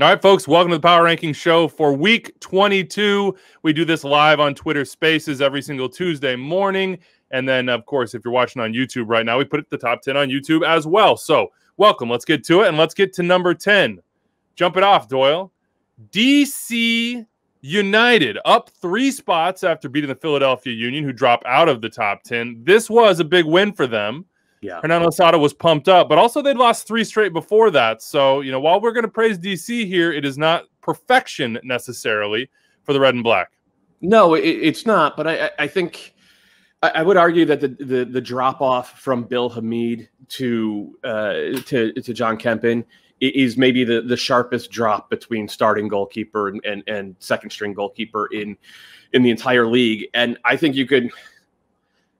All right, folks, welcome to the Power Ranking Show for week 22. We do this live on Twitter Spaces every single Tuesday morning. And then, of course, if you're watching on YouTube right now, we put the top 10 on YouTube as well. So, welcome. Let's get to it. And let's get to number 10. Jump it off, Doyle. DC United up three spots after beating the Philadelphia Union, who drop out of the top 10. This was a big win for them. Yeah. Hernan Losada was pumped up, but also they'd lost three straight before that. So, you know, while we're going to praise DC here, it is not perfection necessarily for the red and black. No, it, it's not. But I, I think I, I would argue that the, the, the drop off from Bill Hamid to uh, to to Jon Kempin is maybe the, the sharpest drop between starting goalkeeper and, and, and second string goalkeeper in in the entire league. And I think you could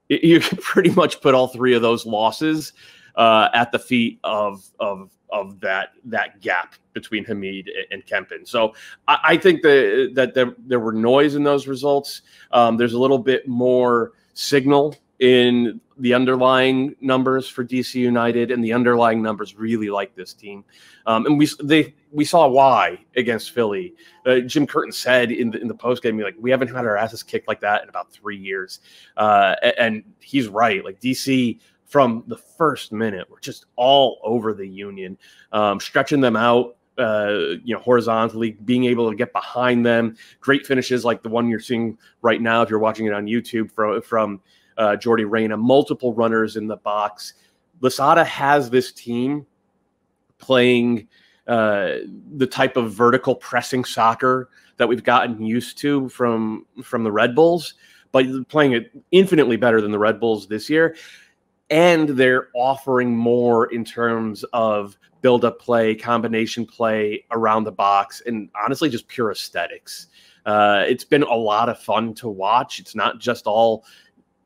you can pretty much put all three of those losses uh, at the feet of of of that that gap between Hamid and Kempin. So I, I think that that there, there were noise in those results. Um, there's a little bit more signal in the underlying numbers for DC United, and the underlying numbers really like this team. Um, and we they we saw why against Philly. Uh, Jim Curtin said in the in the post game, like we haven't had our asses kicked like that in about three years, uh, and he's right. Like DC from the first minute, we're just all over the Union, um, stretching them out. Uh, you know, horizontally, being able to get behind them, great finishes like the one you're seeing right now. If you're watching it on YouTube from from uh, Yordy Reyna, multiple runners in the box. Losada has this team playing uh, the type of vertical pressing soccer that we've gotten used to from from the Red Bulls, but playing it infinitely better than the Red Bulls this year. And they're offering more in terms of build up play, combination play around the box, and honestly, just pure aesthetics. Uh, it's been a lot of fun to watch. It's not just all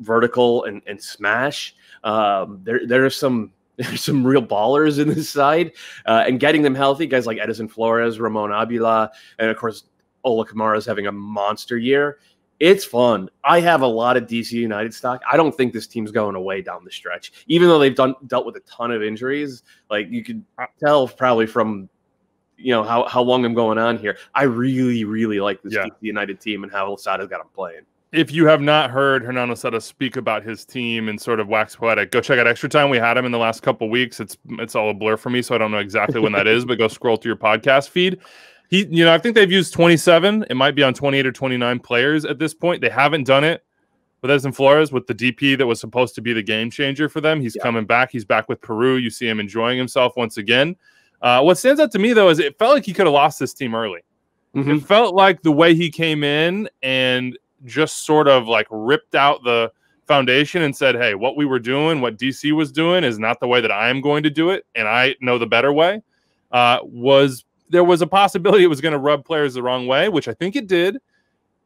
vertical and, and smash. Um, there there are some there's some real ballers in this side, uh, and getting them healthy, guys like Edison Flores, Ramon Abila, and of course Ola Kamara is having a monster year. It's fun. I have a lot of DC United stock. I don't think this team's going away down the stretch, even though they've done dealt with a ton of injuries. Like you could tell probably from you know how, how long I'm going on here. I really, really like this yeah. DC United team and how Losada's got them playing if you have not heard Hernando Losada speak about his team and sort of wax poetic, go check out Extra Time. We had him in the last couple weeks. It's it's all a blur for me, so I don't know exactly when that is. But go scroll through your podcast feed. He, you know, I think they've used 27. It might be on 28 or 29 players at this point. They haven't done it with Edson Flores with the DP that was supposed to be the game changer for them. He's yeah. coming back. He's back with Peru. You see him enjoying himself once again. Uh, what stands out to me though is it felt like he could have lost this team early. Mm-hmm. It felt like the way he came in and just sort of like ripped out the foundation and said, "Hey, what we were doing, what DC was doing, is not the way that I am going to do it, and I know the better way." Uh, was there was a possibility it was going to rub players the wrong way, which I think it did,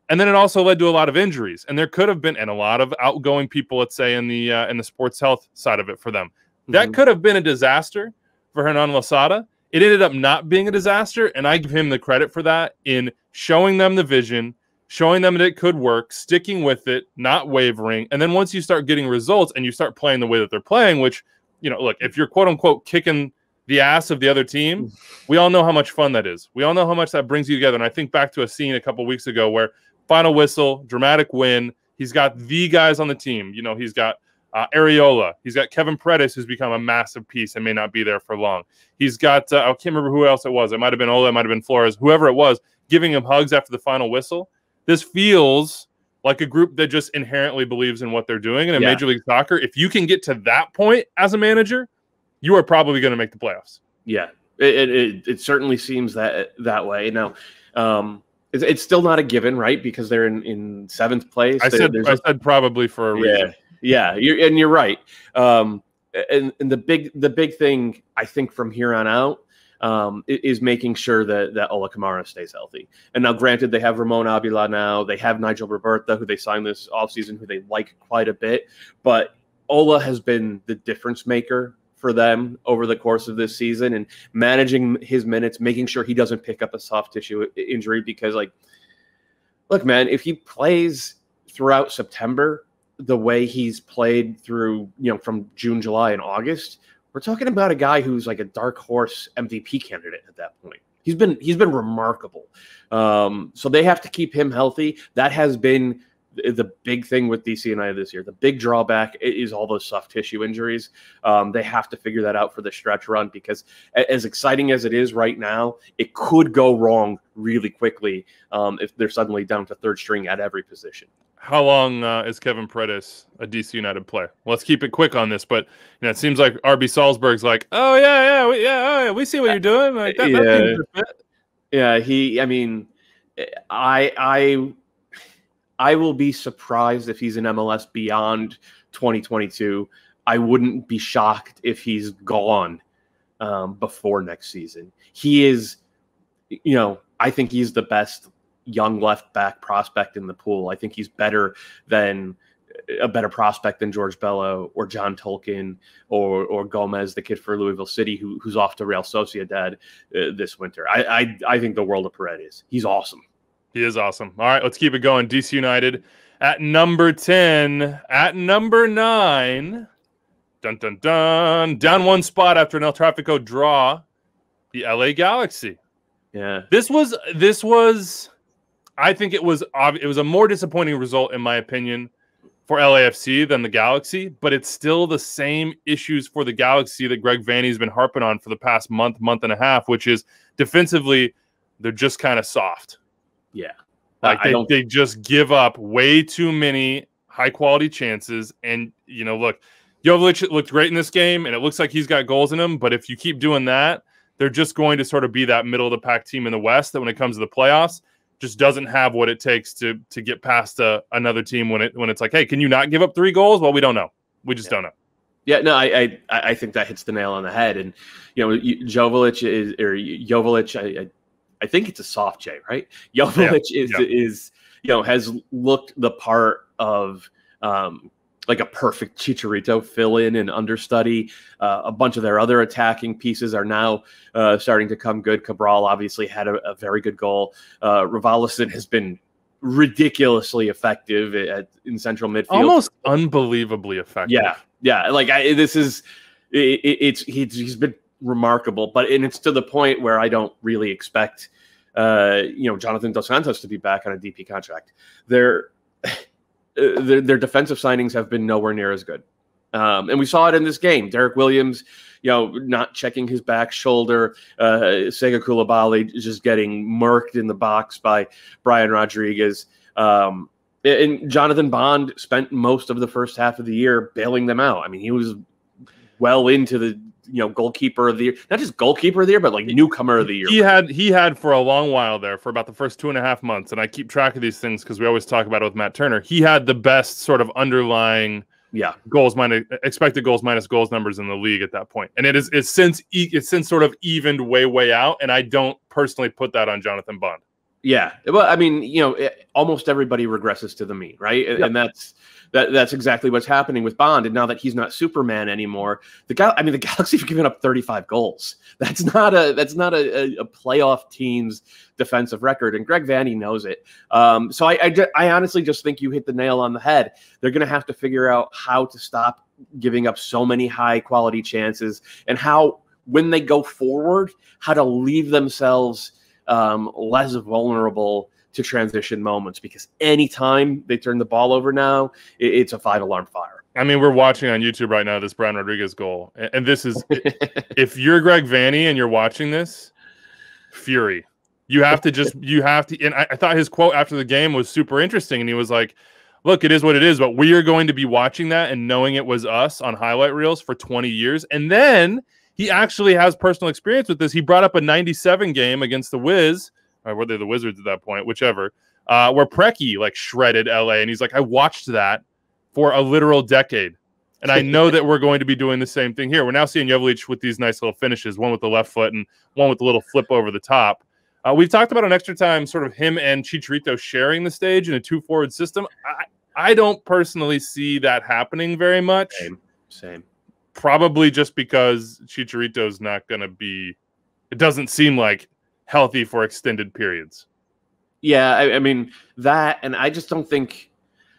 and then it also led to a lot of injuries, and there could have been and a lot of outgoing people, let's say in the uh, in the sports health side of it for them. Mm-hmm. That could have been a disaster for Hernan Losada. It ended up not being a disaster, and I give him the credit for that in showing them the vision showing them that it could work, sticking with it, not wavering. And then once you start getting results and you start playing the way that they're playing, which, you know, look, if you're quote unquote kicking the ass of the other team, we all know how much fun that is. We all know how much that brings you together. And I think back to a scene a couple weeks ago where final whistle, dramatic win. He's got the guys on the team. You know, he's got uh, Arriola. He's got Kevin Paredes, who's become a massive piece and may not be there for long. He's got, uh, I can't remember who else it was. It might have been Ola, it might have been Flores, whoever it was, giving him hugs after the final whistle this feels like a group that just inherently believes in what they're doing. And in yeah. Major League Soccer, if you can get to that point as a manager, you are probably going to make the playoffs. Yeah, it, it, it certainly seems that that way. Now, um, it's, it's still not a given, right? Because they're in, in seventh place. I said I said probably for a reason. Yeah, yeah, you're, and you're right. Um, and, and the big the big thing I think from here on out um, is making sure that that Ola Kamara stays healthy. And now, granted, they have Ramon Abila now, they have Nigel Robertha, who they signed this offseason, who they like quite a bit. But Ola has been the difference maker for them over the course of this season and managing his minutes, making sure he doesn't pick up a soft tissue injury. Because, like, look, man, if he plays throughout September the way he's played through, you know, from June, July, and August, we're talking about a guy who's like a dark horse MVP candidate at that point. He's been he's been remarkable. Um, so they have to keep him healthy. That has been the big thing with DC United this year. The big drawback is all those soft tissue injuries. Um, they have to figure that out for the stretch run because, as exciting as it is right now, it could go wrong really quickly um, if they're suddenly down to third string at every position. How long uh, is Kevin Paredes a DC United player? Let's keep it quick on this, but you know it seems like RB Salzburg's like, oh yeah, yeah, we, yeah, oh, yeah, we see what you're doing. Like that, yeah. yeah, he. I mean, I I I will be surprised if he's in MLS beyond 2022. I wouldn't be shocked if he's gone um, before next season. He is, you know, I think he's the best young left back prospect in the pool. I think he's better than a better prospect than George Bello or John Tolkin or or Gomez, the kid for Louisville City, who, who's off to Real Sociedad uh, this winter. I, I I think the world of Paredes. He's awesome. He is awesome. All right, let's keep it going. DC United at number 10. At number 9, dun dun dun, down one spot after an El Trafico draw, the LA Galaxy. Yeah. This was this was I think it was it was a more disappointing result in my opinion for LAFC than the Galaxy, but it's still the same issues for the Galaxy that Greg Vanney's been harping on for the past month, month and a half, which is defensively they're just kind of soft. Yeah. Like they, they just give up way too many high quality chances. And, you know, look, Joveljic looked great in this game and it looks like he's got goals in him. But if you keep doing that, they're just going to sort of be that middle of the pack team in the West that when it comes to the playoffs, just doesn't have what it takes to to get past a, another team when it when it's like, hey, can you not give up three goals? Well, we don't know. We just yeah. don't know. Yeah, no, I, I I think that hits the nail on the head. And you know, Joveljic is or Joveljic, I, I I think it's a soft J, right? Joveljic yeah. is yeah. is you know has looked the part of um, like a perfect Chicharito fill in and understudy. Uh, a bunch of their other attacking pieces are now uh, starting to come good. Cabral obviously had a, a very good goal. Uh, has been ridiculously effective at, in central midfield. Almost unbelievably effective. Yeah, yeah. Like I, this is it, it's he's, he's been remarkable. But and it's to the point where I don't really expect, uh, you know, Jonathan Dos Santos to be back on a DP contract. Their their, their defensive signings have been nowhere near as good. Um, and we saw it in this game. Derek Williams, you know, not checking his back shoulder. Uh, Sega Coulibaly just getting murked in the box by Brian Rodriguez. Um, and Jonathan Bond spent most of the first half of the year bailing them out. I mean, he was well into the you know goalkeeper of the year, not just goalkeeper of the year, but like newcomer of the year. He had he had for a long while there for about the first two and a half months, and I keep track of these things because we always talk about it with Matt Turner. He had the best sort of underlying yeah goals minus expected goals minus goals numbers in the league at that point, and it is it's since it's since sort of evened way way out, and I don't personally put that on Jonathan Bond. Yeah, well, I mean, you know, it, almost everybody regresses to the mean, right? And, and that's that that's exactly what's happening with Bond. And now that he's not Superman anymore, the guy I mean the Galaxy have given up 35 goals. That's not a that's not a, a playoff team's defensive record, and Greg Vanney knows it. Um, so I, I I honestly just think you hit the nail on the head. They're going to have to figure out how to stop giving up so many high quality chances, and how when they go forward, how to leave themselves um, less vulnerable to transition moments because anytime they turn the ball over now, it, it's a five alarm fire. I mean, we're watching on YouTube right now this Brian Rodriguez goal, and, and this is if you're Greg Vanney and you're watching this, fury. You have to just you have to. And I, I thought his quote after the game was super interesting, and he was like, "Look, it is what it is, but we are going to be watching that and knowing it was us on highlight reels for 20 years, and then." He actually has personal experience with this. He brought up a 97 game against the Wiz were they the Wizards at that point, whichever, uh, where Preki like shredded LA. And he's like, I watched that for a literal decade. And I know that we're going to be doing the same thing here. We're now seeing Joveljic with these nice little finishes, one with the left foot and one with the little flip over the top. Uh, we've talked about an extra time, sort of him and Chicharito sharing the stage in a two forward system. I, I don't personally see that happening very much. Same. Same. Probably just because Chicharito's not going to be, it doesn't seem like healthy for extended periods. Yeah, I, I mean that, and I just don't think.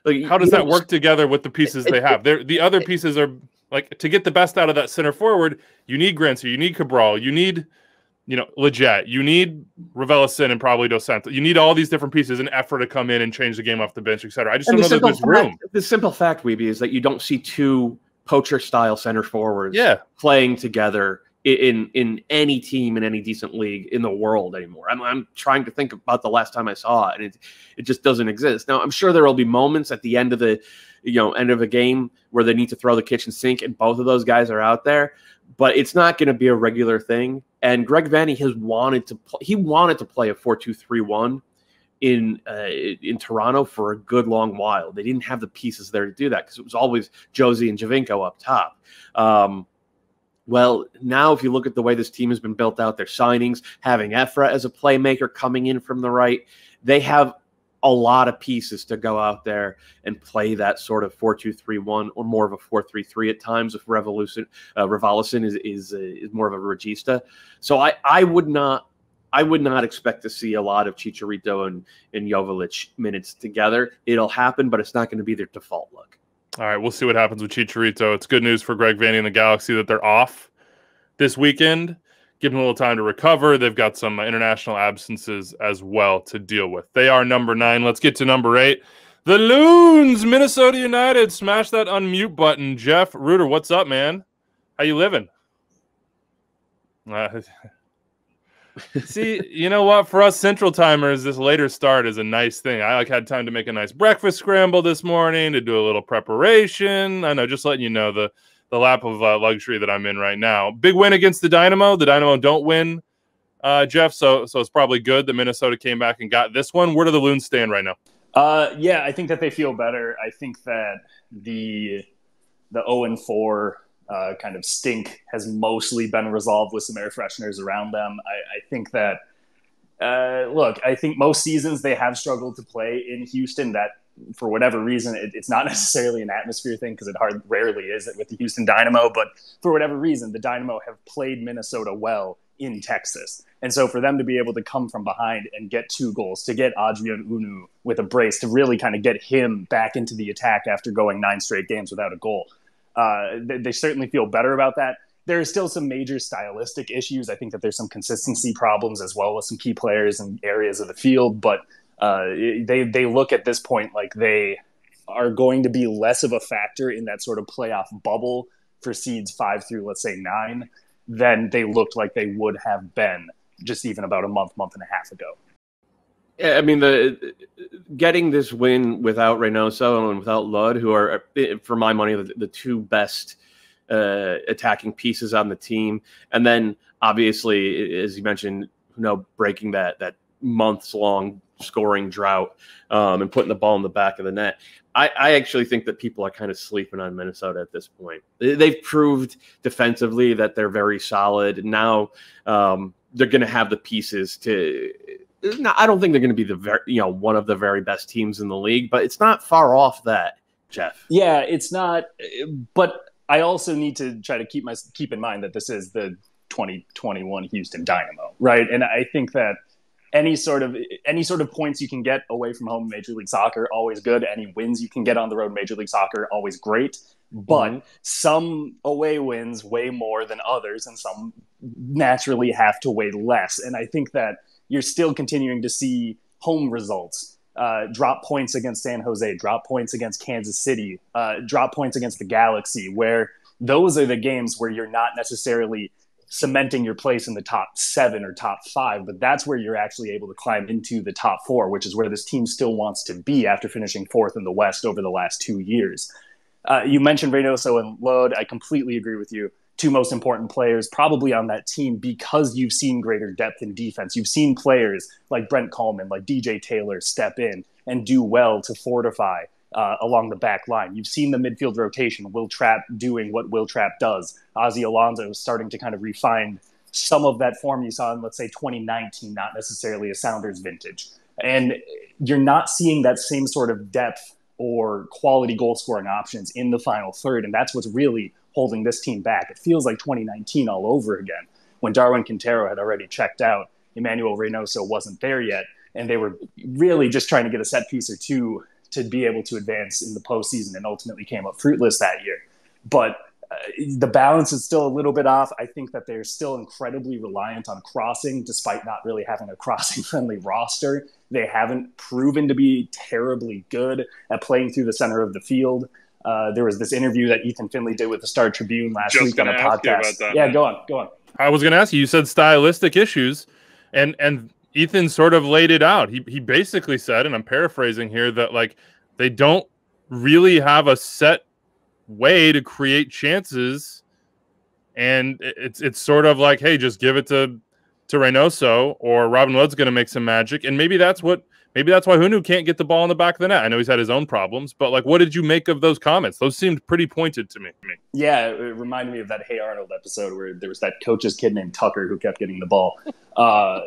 Like, how does that know, work together with the pieces they have? They're, the other pieces are like to get the best out of that center forward. You need Grandsir, you need Cabral, you need you know, legit. You need Raveloson and probably Dos Santos. You need all these different pieces and effort to come in and change the game off the bench, etc. I just and don't know that there's fact, room. The simple fact, Wiebe, is that you don't see two poacher style center forwards yeah. playing together in in any team in any decent league in the world anymore. I'm, I'm trying to think about the last time I saw it, and it it just doesn't exist. Now I'm sure there will be moments at the end of the you know end of a game where they need to throw the kitchen sink, and both of those guys are out there, but it's not going to be a regular thing. And Greg Vanney has wanted to play, he wanted to play a four two three one in uh, in Toronto for a good long while. They didn't have the pieces there to do that because it was always Jozy and Giovinco up top. Um, well, now if you look at the way this team has been built out, their signings, having Efra as a playmaker coming in from the right, they have a lot of pieces to go out there and play that sort of 4-2-3-1 or more of a 4-3-3 at times if Revolution uh, Raveloson is is uh, is more of a regista. So I I would not I would not expect to see a lot of Chicharito and and minutes together. It'll happen, but it's not going to be their default look. All right, we'll see what happens with Chicharito. It's good news for Greg Vanney and the Galaxy that they're off this weekend. Give them a little time to recover. They've got some international absences as well to deal with. They are number nine. Let's get to number eight. The Loons, Minnesota United. Smash that unmute button. Jeff Rueter, what's up, man? How you living? Uh, See, you know what? For us Central Timers, this later start is a nice thing. I like had time to make a nice breakfast scramble this morning to do a little preparation. I know, just letting you know the the lap of uh, luxury that I'm in right now. Big win against the Dynamo. The Dynamo don't win, uh, Jeff. So so it's probably good that Minnesota came back and got this one. Where do the Loons stand right now? Uh, yeah, I think that they feel better. I think that the the 0 and 4 uh, kind of stink has mostly been resolved with some air fresheners around them. I, I think that, uh, look, I think most seasons they have struggled to play in Houston. That for whatever reason, it, it's not necessarily an atmosphere thing because it hard rarely is it with the Houston Dynamo. But for whatever reason, the Dynamo have played Minnesota well in Texas. And so for them to be able to come from behind and get two goals, to get Adrien Hunou with a brace, to really kind of get him back into the attack after going nine straight games without a goal, uh, they, they certainly feel better about that. There are still some major stylistic issues. I think that there's some consistency problems as well with some key players and areas of the field, but uh, they they look at this point like they are going to be less of a factor in that sort of playoff bubble for seeds five through let's say nine than they looked like they would have been just even about a month, month and a half ago. I mean, the getting this win without Reynoso and without Lod, who are, for my money, the, the two best uh, attacking pieces on the team, and then obviously, as you mentioned, you know, breaking that that months long scoring drought um, and putting the ball in the back of the net. I, I, actually think that people are kind of sleeping on Minnesota at this point. They've proved defensively that they're very solid. And now um, they're going to have the pieces to I don't think they're going to be the very, you know, one of the very best teams in the league, but it's not far off that, Jeff. Yeah, it's not. But I also need to try to keep my keep in mind that this is the 2021 Houston Dynamo, right? And I think that any sort of any sort of points you can get away from home Major League Soccer always good. Any wins you can get on the road Major League Soccer always great. But mm-hmm. some away wins weigh more than others, and some naturally have to weigh less. And I think that you're still continuing to see home results uh, drop points against San Jose, drop points against Kansas City, uh, drop points against the Galaxy, where those are the games where you're not necessarily cementing your place in the top seven or top five, but that's where you're actually able to climb into the top four, which is where this team still wants to be after finishing fourth in the West over the last two years. Uh, you mentioned Reynoso and Lod. I completely agree with you two most important players probably on that team because you've seen greater depth in defense. You've seen players like Brent Kallman, like DJ Taylor step in and do well to fortify uh, along the back line. You've seen the midfield rotation, Will Trapp doing what Will Trapp does. Ozzy Alonso starting to kind of refine some of that form you saw in, let's say, 2019, not necessarily a Sounders vintage. And you're not seeing that same sort of depth or quality goal scoring options in the final third. And that's what's really holding this team back. It feels like 2019 all over again when Darwin Quintero had already checked out. Emmanuel Reynoso wasn't there yet. And they were really just trying to get a set piece or two to be able to advance in the postseason and ultimately came up fruitless that year. But uh, the balance is still a little bit off. I think that they're still incredibly reliant on crossing, despite not really having a crossing friendly roster. They haven't proven to be terribly good at playing through the center of the field. Uh, there was this interview that Ethan Finlay did with the Star Tribune last Just week on a gonna ask you about podcast. that, yeah, man. go on, go on. I was going to ask you. You said stylistic issues, and and Ethan sort of laid it out. He he basically said, and I'm paraphrasing here, that like they don't really have a set way to create chances, and it's it's sort of like, hey, just give it to to Reynoso, or Robin Lod's going to make some magic, and maybe that's what. Maybe that's why Hunou can't get the ball in the back of the net. I know he's had his own problems, but like, what did you make of those comments? Those seemed pretty pointed to me. Yeah, it reminded me of that Hey Arnold episode where there was that coach's kid named Tucker who kept getting the ball. Uh,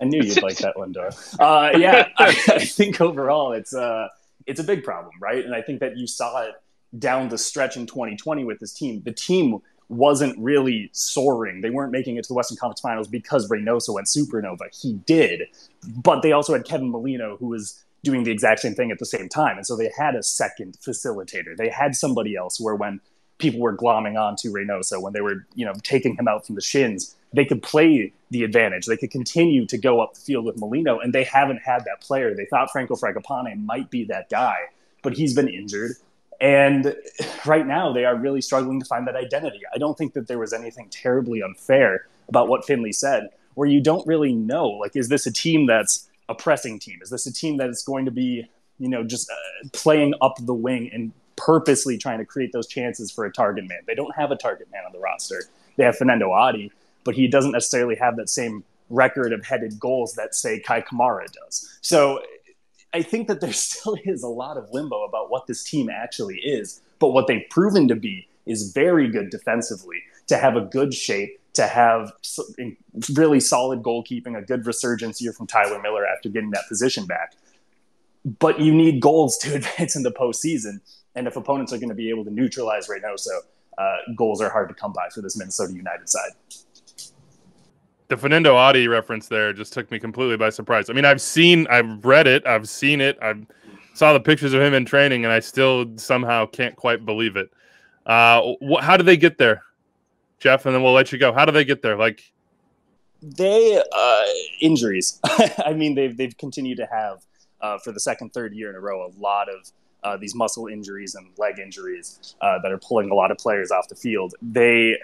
I knew you'd like that one. Uh, yeah, I, I think overall it's uh, it's a big problem, right? And I think that you saw it down the stretch in 2020 with this team. The team wasn't really soaring. They weren't making it to the Western Conference Finals because Reynoso went supernova. He did, but they also had Kevin Molino who was doing the exact same thing at the same time, and so they had a second facilitator. They had somebody else where when people were glomming onto Reynoso, when they were you know taking him out from the shins, they could play the advantage. They could continue to go up the field with Molino, and they haven't had that player. They thought Franco Fragapane might be that guy, but he's been injured. And right now, they are really struggling to find that identity. I don't think that there was anything terribly unfair about what Finlay said, where you don't really know, like, is this a team that's a pressing team? Is this a team that is going to be, you know, just uh, playing up the wing and purposely trying to create those chances for a target man? They don't have a target man on the roster. They have Fernando Adi, but he doesn't necessarily have that same record of headed goals that, say, Kei Kamara does. So I think that there still is a lot of limbo about what this team actually is. But what they've proven to be is very good defensively, to have a good shape, to have really solid goalkeeping, a good resurgence year from Tyler Miller after getting that position back. But you need goals to advance in the postseason. And if opponents are going to be able to neutralize right Reynoso, uh, goals are hard to come by for this Minnesota United side. The Fernando Adi reference there just took me completely by surprise. I mean, I've seen, I've read it, I've seen it, I saw the pictures of him in training, and I still somehow can't quite believe it. Uh, wh- how did they get there, Jeff? And then we'll let you go. How do they get there? Like, they uh, injuries. I mean, they've they've continued to have uh, for the second, third year in a row a lot of uh, these muscle injuries and leg injuries uh, that are pulling a lot of players off the field. They,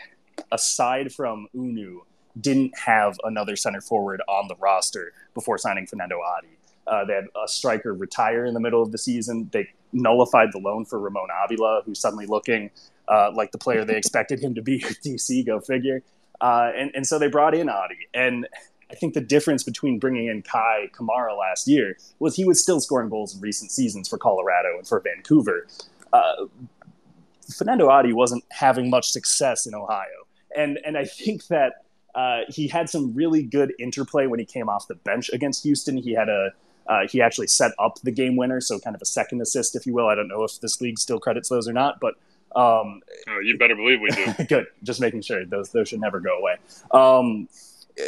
aside from Hunou, didn't have another center forward on the roster before signing Fernando Adi. Uh, they had a striker retire in the middle of the season. They nullified the loan for Ramon Abila, who's suddenly looking uh, like the player they expected him to be with DC. Go figure. Uh, and, and so they brought in Adi. And I think the difference between bringing in Kei Kamara last year was he was still scoring goals in recent seasons for Colorado and for Vancouver. Uh, Fernando Adi wasn't having much success in Ohio. And, and I think that uh, he had some really good interplay when he came off the bench against Houston. He had a uh, he actually set up the game winner, so kind of a second assist, if you will. I don't know if this league still credits those or not, but um, oh, you better believe we do. good. Just making sure those those should never go away. Um,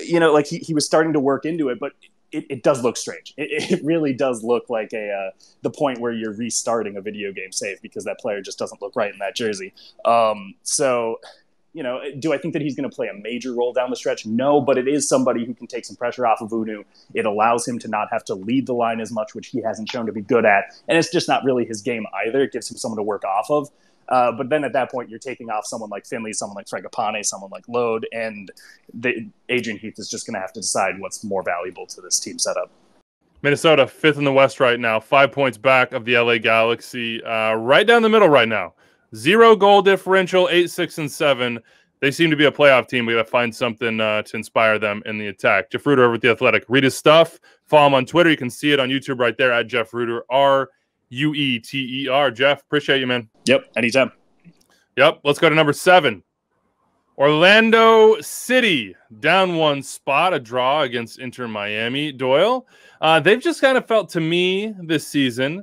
you know, like he, he was starting to work into it, but it, it does look strange. It, it really does look like a uh, the point where you're restarting a video game save because that player just doesn't look right in that jersey. Um, so. You know, do I think that he's going to play a major role down the stretch? No, but it is somebody who can take some pressure off of Hunou. It allows him to not have to lead the line as much, which he hasn't shown to be good at. And it's just not really his game either. It gives him someone to work off of. Uh, but then at that point, you're taking off someone like Finlay, someone like Fragapane, someone like Lod, and the, Adrian Heath is just going to have to decide what's more valuable to this team setup. Minnesota, fifth in the West right now, five points back of the LA Galaxy, uh, right down the middle right now. Zero goal differential, eight, six, and seven. They seem to be a playoff team. We got to find something uh, to inspire them in the attack. Jeff Rueter over at The Athletic. Read his stuff. Follow him on Twitter. You can see it on YouTube right there at Jeff Rueter, R U E T E R. Jeff, appreciate you, man. Yep, anytime. Yep. Let's go to number seven. Orlando City down one spot, a draw against Inter Miami. Doyle, uh, they've just kind of felt to me this season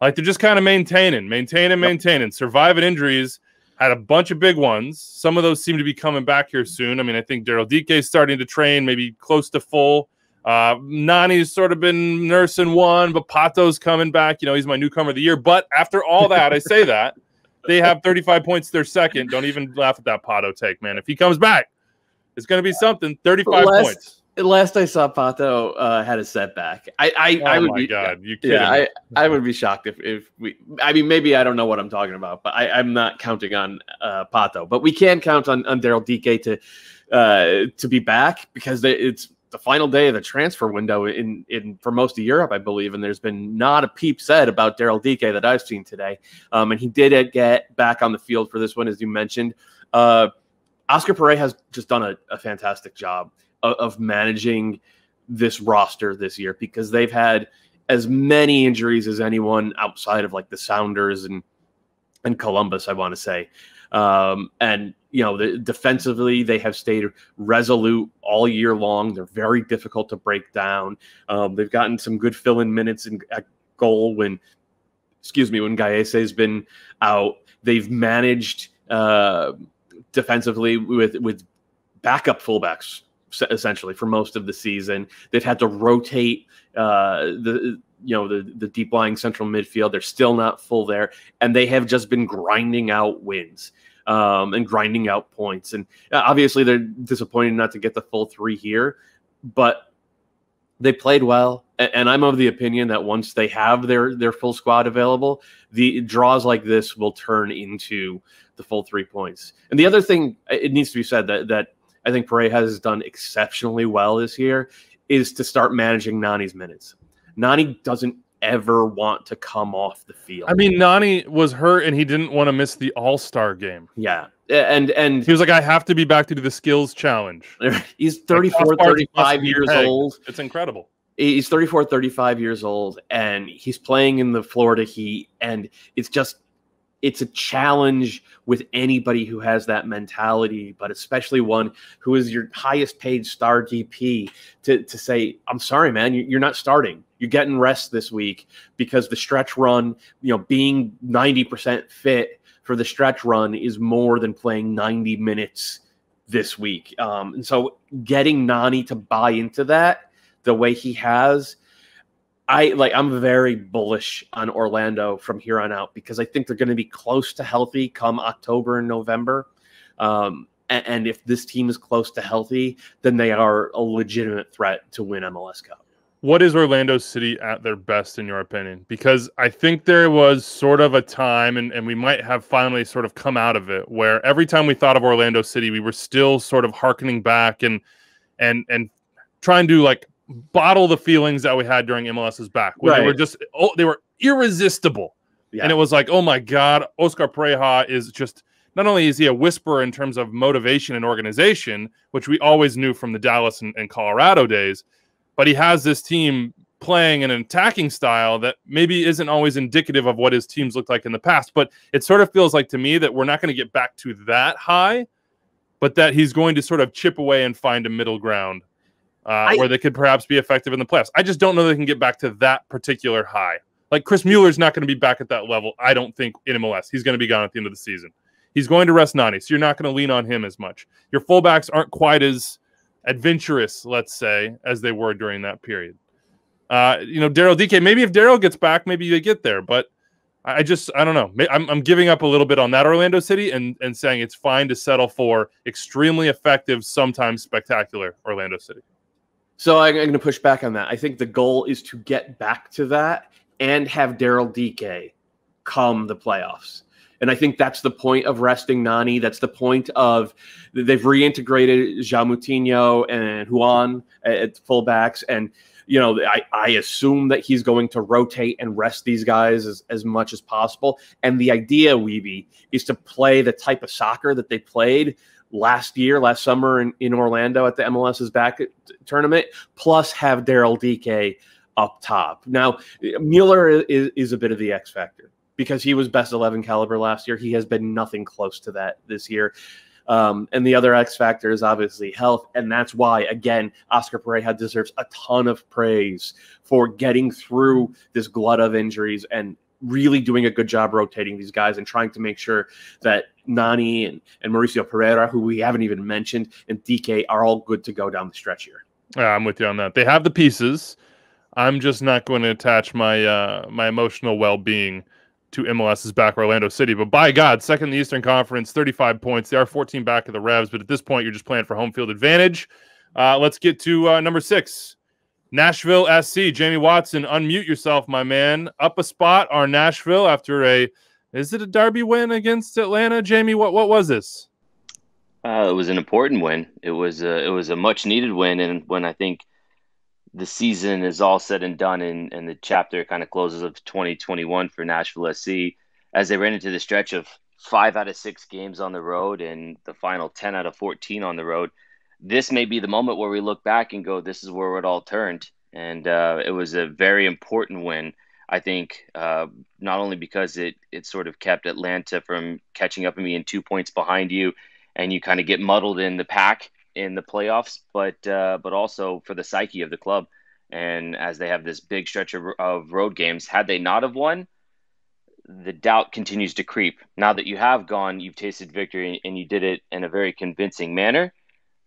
like they're just kind of maintaining, maintaining, maintaining, surviving injuries. Had a bunch of big ones. Some of those seem to be coming back here soon. I mean, I think Daryl Dike is starting to train, maybe close to full. Uh, Nani's sort of been nursing one, but Pato's coming back. You know, he's my newcomer of the year. But after all that, I say that they have 35 points their second. Don't even laugh at that Pato take, man. If he comes back, it's going to be something. 35 last, points. Last I saw, Pato uh, had a setback. I, I, oh I would my be, God, you kidding? yeah, I, I would be shocked if, if we. I mean, maybe I don't know what I'm talking about, but I, I'm not counting on uh, Pato. But we can count on, on Daryl Dike to uh, to be back because it's the final day of the transfer window in in for most of Europe, I believe, and there's been not a peep said about Daryl Dike that I've seen today. Um, and he did get back on the field for this one, as you mentioned. Uh, Oscar Pareja has just done a, a fantastic job of, of, managing this roster this year because they've had as many injuries as anyone outside of like the Sounders and and Columbus, I want to say. Um, and you know, the, defensively, they have stayed resolute all year long. They're very difficult to break down. Um, they've gotten some good fill-in minutes in, at goal when, excuse me, when Gallese has been out. They've managed uh, defensively with with backup fullbacks essentially for most of the season. They've had to rotate uh, the you know the the deep lying central midfield. They're still not full there, and they have just been grinding out wins um, and grinding out points. And uh, obviously, they're disappointed not to get the full three here, but they played well. And I'm of the opinion that once they have their their full squad available, the draws like this will turn into the full three points. And the other thing, it needs to be said that that I think Pareja has done exceptionally well this year is to start managing Nani's minutes. Nani doesn't ever want to come off the field. I mean, Nani was hurt and he didn't want to miss the All Star game. Yeah. And and he was like, I have to be back to do the skills challenge. He's 34, 35 years old. It's incredible. He's 34, 35 years old, and he's playing in the Florida Heat, and it's just it's a challenge with anybody who has that mentality, but especially one who is your highest paid star DP to, to say, I'm sorry, man, you're not starting. You're getting rest this week because the stretch run, you know, being 90% fit for the stretch run is more than playing 90 minutes this week. Um, and so getting Nani to buy into that the way he has I like I'm very bullish on Orlando from here on out because I think they're going to be close to healthy come October and November. Um, and, and, if this team is close to healthy, then they are a legitimate threat to win MLS Cup. What is Orlando City at their best, in your opinion? Because I think there was sort of a time, and, and we might have finally sort of come out of it, where every time we thought of Orlando City, we were still sort of harkening back and and and trying to like bottle the feelings that we had during MLS's back when right. they were just oh, they were irresistible. Yeah. And it was like, oh my God, Oscar Pareja is just not only is he a whisperer in terms of motivation and organization, which we always knew from the Dallas and, and Colorado days, but he has this team playing an attacking style that maybe isn't always indicative of what his teams looked like in the past. But it sort of feels like to me that we're not going to get back to that high, but that he's going to sort of chip away and find a middle ground uh, I, where they could perhaps be effective in the playoffs. I just don't know they can get back to that particular high. Like Chris Mueller's not going to be back at that level. I don't think in MLS. He's going to be gone at the end of the season. He's going to rest Nani, so you're not going to lean on him as much. Your fullbacks aren't quite as adventurous, let's say, as they were during that period. Uh, you know, Daryl Dike, Maybe if Daryl gets back, maybe they get there. But I just, I don't know. I'm, I'm giving up a little bit on that Orlando City and and saying it's fine to settle for extremely effective, sometimes spectacular Orlando City. So I'm going to push back on that. I think the goal is to get back to that and have Daryl Dike come the playoffs. And I think that's the point of resting Nani. That's the point of they've reintegrated Moutinho and Ruan at fullbacks. And, you know, I, I assume that he's going to rotate and rest these guys as, as much as possible. And the idea, Wiebe, is to play the type of soccer that they played last year, last summer in, in Orlando at the MLS's back tournament, plus have Daryl Dike up top. Now, Mueller is, is a bit of the X factor because he was best 11 caliber last year. He has been nothing close to that this year. Um, and the other X factor is obviously health. And that's why, again, Oscar Pareja deserves a ton of praise for getting through this glut of injuries and really doing a good job rotating these guys and trying to make sure that Nani and, and Mauricio Pereira, who we haven't even mentioned, and Dike are all good to go down the stretch here. I'm with you on that. They have the pieces. I'm just not going to attach my uh, my emotional well being to MLS's back Orlando City. But by God, second in the Eastern Conference, 35 points. They are 14 back of the Revs, but at this point, you're just playing for home field advantage. Uh, let's get to uh, number six, Nashville SC. Jamie Watson, unmute yourself, my man. Up a spot are Nashville after a is it a derby win against Atlanta? Jamie, what what was this? Uh, it was an important win. It was a, it was a much needed win, and when I think the season is all said and done, and, and the chapter kind of closes of 2021 for Nashville SC, as they ran into the stretch of five out of six games on the road and the final 10 out of 14 on the road, this may be the moment where we look back and go, "This is where it all turned." And uh, it was a very important win. I think uh, not only because it it sort of kept Atlanta from catching up and being two points behind you, and you kind of get muddled in the pack in the playoffs, but uh, but also for the psyche of the club. And as they have this big stretch of, of road games, had they not have won, the doubt continues to creep. Now that you have gone, you've tasted victory, and you did it in a very convincing manner.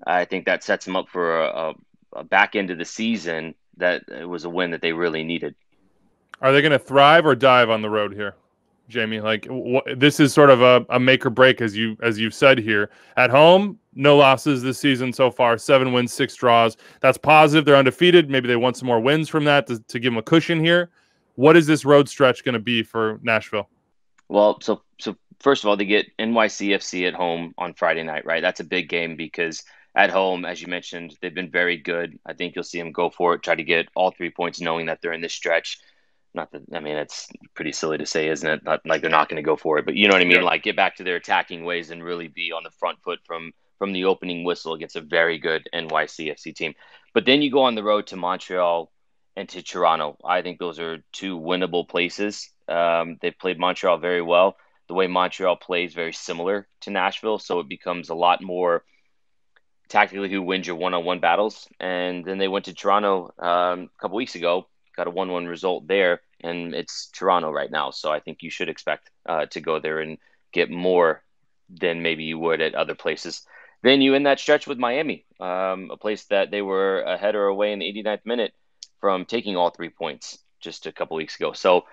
I think that sets them up for a, a back end of the season that it was a win that they really needed. Are they going to thrive or dive on the road here, Jamie? Like wh- this is sort of a, a make or break, as you as you've said here. At home, no losses this season so far. Seven wins, six draws. That's positive. They're undefeated. Maybe they want some more wins from that to, to give them a cushion here. What is this road stretch going to be for Nashville? Well, so so first of all, they get NYCFC at home on Friday night, right? That's a big game because at home, as you mentioned, they've been very good. I think you'll see them go for it, try to get all three points, knowing that they're in this stretch. Not that I mean, it's pretty silly to say, isn't it? Not like they're not going to go for it, but you know what I mean. Yeah. Like get back to their attacking ways and really be on the front foot from from the opening whistle against a very good NYCFC team. But then you go on the road to Montreal and to Toronto. I think those are two winnable places. Um, they played Montreal very well. The way Montreal plays very similar to Nashville, so it becomes a lot more tactically who wins your one-on-one battles. And then they went to Toronto um, a couple weeks ago, got a one-one result there, and it's Toronto right now. So I think you should expect uh, to go there and get more than maybe you would at other places. Then you in that stretch with Miami, um, a place that they were a header away in the 89th minute from taking all three points just a couple weeks ago. So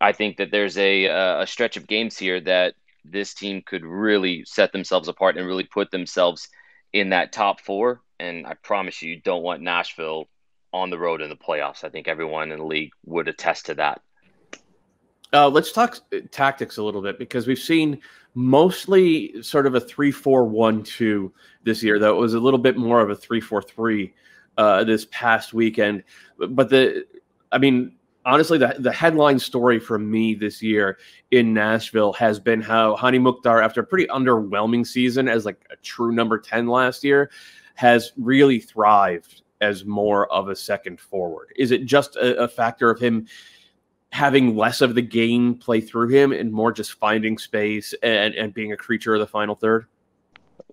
I think that there's a a stretch of games here that this team could really set themselves apart and really put themselves in that top four. And I promise you, you don't want Nashville on the road in the playoffs. I think everyone in the league would attest to that. Uh, let's talk tactics a little bit because we've seen mostly sort of a 3 4 1 2 this year, though it was a little bit more of a 3 4 3 uh, this past weekend. But the, I mean, honestly, the, the headline story for me this year in Nashville has been how Hany Mukhtar, after a pretty underwhelming season as like a true number 10 last year, has really thrived as more of a second forward. Is it just a, a factor of him having less of the game play through him and more just finding space and, and being a creature of the final third?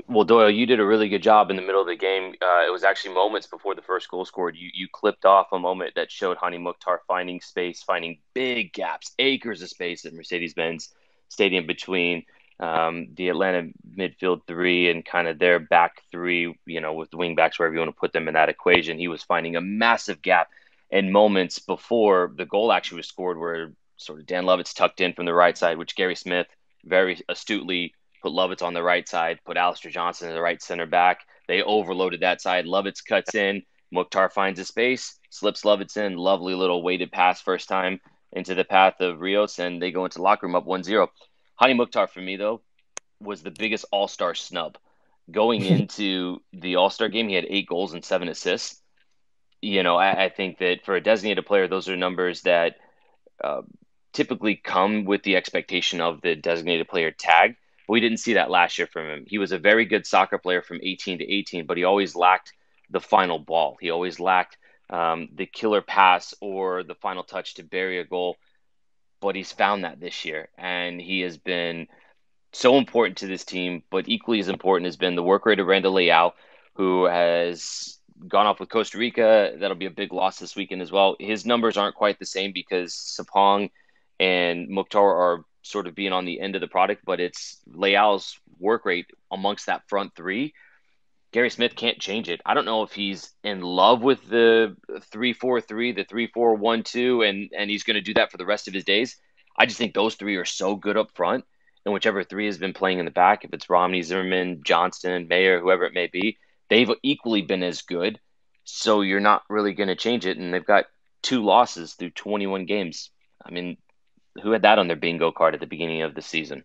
Well, Doyle, you did a really good job in the middle of the game. Uh, it was actually moments before the first goal scored. You you clipped off a moment that showed Hany Mukhtar finding space, finding big gaps, acres of space at Mercedes-Benz Stadium between um, the Atlanta midfield three and kind of their back three. You know, with wingbacks, wherever you want to put them in that equation, he was finding a massive gap in moments before the goal actually was scored, where sort of Dan Lovitz tucked in from the right side, which Gary Smith very astutely put Lovitz on the right side, put Alistair Johnston as the right center back. They overloaded that side. Lovitz cuts in. Mukhtar finds a space, slips Lovitz in. Lovely little weighted pass first time into the path of Rios, and they go into locker room up 1 0. Hany Mukhtar, for me, though, was the biggest all star snub. Going into the all star game, he had eight goals and seven assists. You know, I, I, think that for a designated player, those are numbers that uh, typically come with the expectation of the designated player tag we didn't see that last year from him. He was a very good soccer player from 18 to 18, but he always lacked the final ball. He always lacked um, the killer pass or the final touch to bury a goal. But he's found that this year, and he has been so important to this team. But equally as important has been the work rate of Randall Leal, who has gone off with Costa Rica. That'll be a big loss this weekend as well. His numbers aren't quite the same because Sapong and Mukhtar are sort of being on the end of the product, but it's Leal's work rate amongst that front three. Gary Smith can't change it. I don't know if he's in love with the three four three, the three four one two, and and he's going to do that for the rest of his days. I just think those three are so good up front, and whichever three has been playing in the back, if it's Romney, Zimmerman, Johnston, Maher, whoever it may be, they've equally been as good. So you're not really going to change it, and they've got two losses through 21 games. I mean, who had that on their bingo card at the beginning of the season?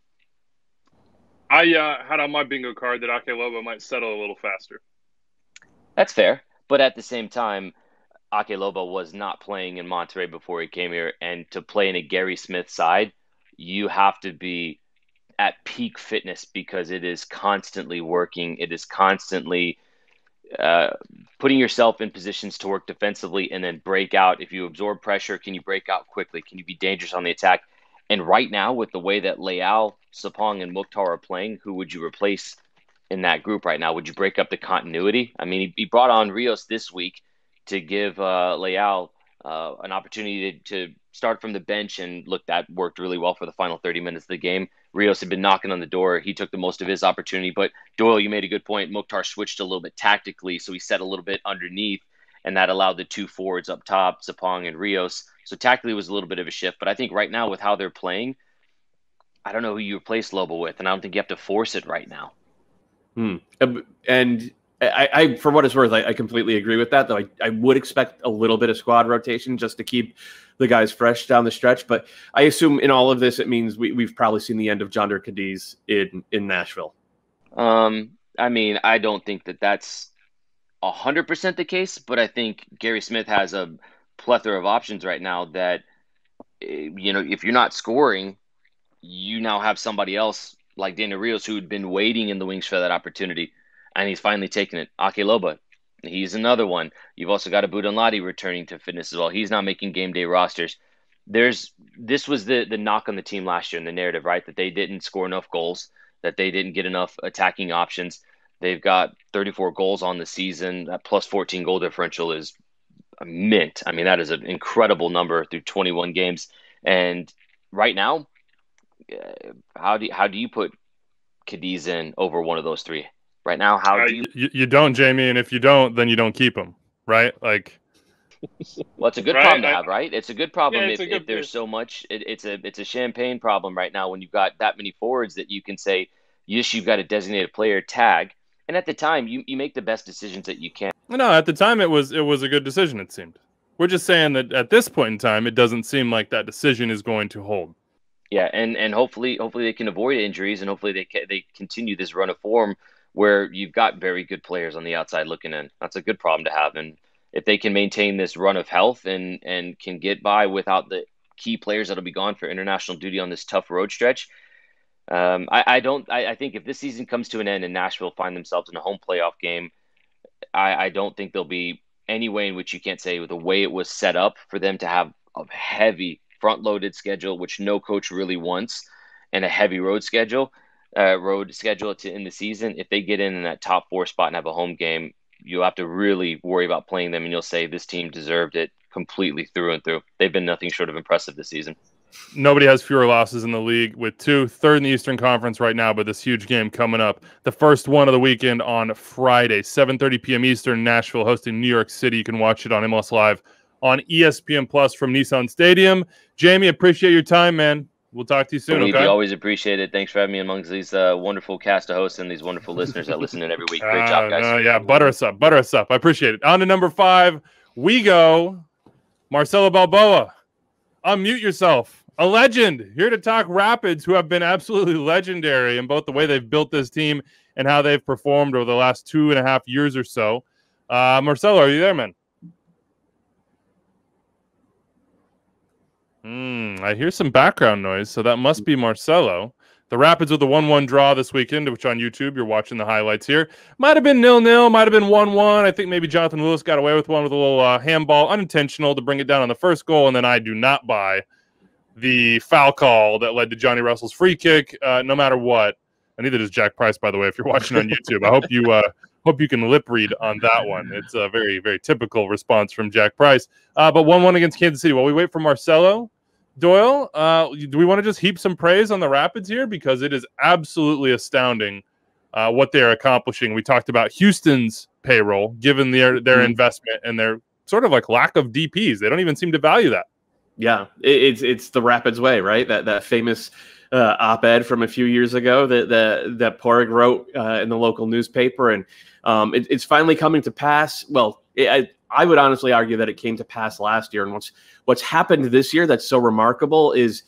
I uh, had on my bingo card that Ake Loba might settle a little faster. That's fair, but at the same time, Ake Loba was not playing in Monterrey before he came here, and to play in a Gary Smith side, you have to be at peak fitness because it is constantly working. It is constantly uh, putting yourself in positions to work defensively and then break out. If you absorb pressure, can you break out quickly? Can you be dangerous on the attack? And right now, with the way that Leal, Sapong, and Mukhtar are playing, who would you replace in that group right now? Would you break up the continuity? I mean, he, brought on Rios this week to give uh, Leal uh, an opportunity to, to start from the bench, and look, that worked really well for the final 30 minutes of the game. Rios had been knocking on the door. He took the most of his opportunity. But Doyle, you made a good point. Mukhtar switched a little bit tactically, so he set a little bit underneath, and that allowed the two forwards up top, Sapong and Rios. So tactically was a little bit of a shift. But I think right now with how they're playing, I don't know who you replace Loba with, and I don't think you have to force it right now. Hmm. And I, I, for what it's worth, I, I, completely agree with that. Though I, I would expect a little bit of squad rotation just to keep the guys fresh down the stretch. But I assume in all of this, it means we, we've probably seen the end of Jhonder Cadiz in in Nashville. Um, I mean, I don't think that that's hundred percent the case, but I think Gary Smith has a plethora of options right now that eh, you know if you're not scoring, you now have somebody else like Daniel Rios who had been waiting in the wings for that opportunity and he's finally taken it. Ake Loba, he's another one. You've also got Abu Danladi returning to fitness as well. He's not making game day rosters. There's this was the the knock on the team last year in the narrative, right? That they didn't score enough goals, that they didn't get enough attacking options. They've got 34 goals on the season. That plus 14 goal differential is a mint. I mean, that is an incredible number through 21 games. And right now, uh, how do you, how do you put Cadiz in over one of those three? Right now. How uh, do you... you... you? don't, Jamie, and if you don't, then you don't keep them, right? Like, well, it's a good right? problem to have, right? It's a good problem yeah, if, good if there's so much. It, it's a it's a champagne problem right now when you've got that many forwards that you can say, yes, you've got a designated player tag, and at the time you, you make the best decisions that you can. No, at the time it was it was a good decision. It seemed. We're just saying that at this point in time, it doesn't seem like that decision is going to hold. Yeah, and and hopefully hopefully they can avoid injuries and hopefully they ca- they continue this run of form where you've got very good players on the outside looking in. That's a good problem to have. And if they can maintain this run of health and and can get by without the key players that'll be gone for international duty on this tough road stretch, um, I, I, don't. I, I, think if this season comes to an end and Nashville find themselves in a home playoff game, I, I don't think there'll be any way in which you can't say with the way it was set up for them to have a heavy front-loaded schedule, which no coach really wants, and a heavy road schedule uh, road schedule to end the season, if they get in in that top four spot and have a home game, you'll have to really worry about playing them, and you'll say this team deserved it completely through and through. They've been nothing short of impressive this season. Nobody has fewer losses in the league with two, third in the Eastern Conference right now, but this huge game coming up. The first one of the weekend on Friday, 7:30 p.m. Eastern, Nashville hosting New York City. You can watch it on MLS Live on ESPN Plus from Nissan Stadium. Jamie, appreciate your time, man. We'll talk to you soon. Okay. Always appreciate it. Thanks for having me amongst these uh, wonderful cast of hosts and these wonderful listeners that listen in every week. Great job, guys. Uh, yeah, butter us up. Butter us up. I appreciate it. On to number five, we go. Marcelo Balboa. Unmute yourself. A legend here to talk Rapids, who have been absolutely legendary in both the way they've built this team and how they've performed over the last two and a half years or so. Uh, Marcelo, are you there, man? Mm, I hear some background noise, so that must be Marcelo. The Rapids with a 1 1 draw this weekend, which on YouTube, you're watching the highlights here. Might have been nil nil, might have been 1 1. I think maybe Jonathan Lewis got away with one with a little uh, handball, unintentional to bring it down on the first goal. And then I do not buy the foul call that led to Johnny Russell's free kick, uh, no matter what. And neither does Jack Price, by the way, if you're watching on YouTube. I hope you uh, hope you can lip read on that one. It's a very, very typical response from Jack Price. Uh, but 1 1 against Kansas City. While we wait for Marcelo, Doyle, uh, do we want to just heap some praise on the Rapids here? Because it is absolutely astounding uh, what they're accomplishing. We talked about Houston's payroll, given their, their mm-hmm. investment and their sort of like lack of DPs. They don't even seem to value that. Yeah, it's it's the Rapids way, right? That that famous uh, op-ed from a few years ago that that that Padraig wrote uh, in the local newspaper, and um, it, it's finally coming to pass. Well, it, I I would honestly argue that it came to pass last year, and what's what's happened this year that's so remarkable is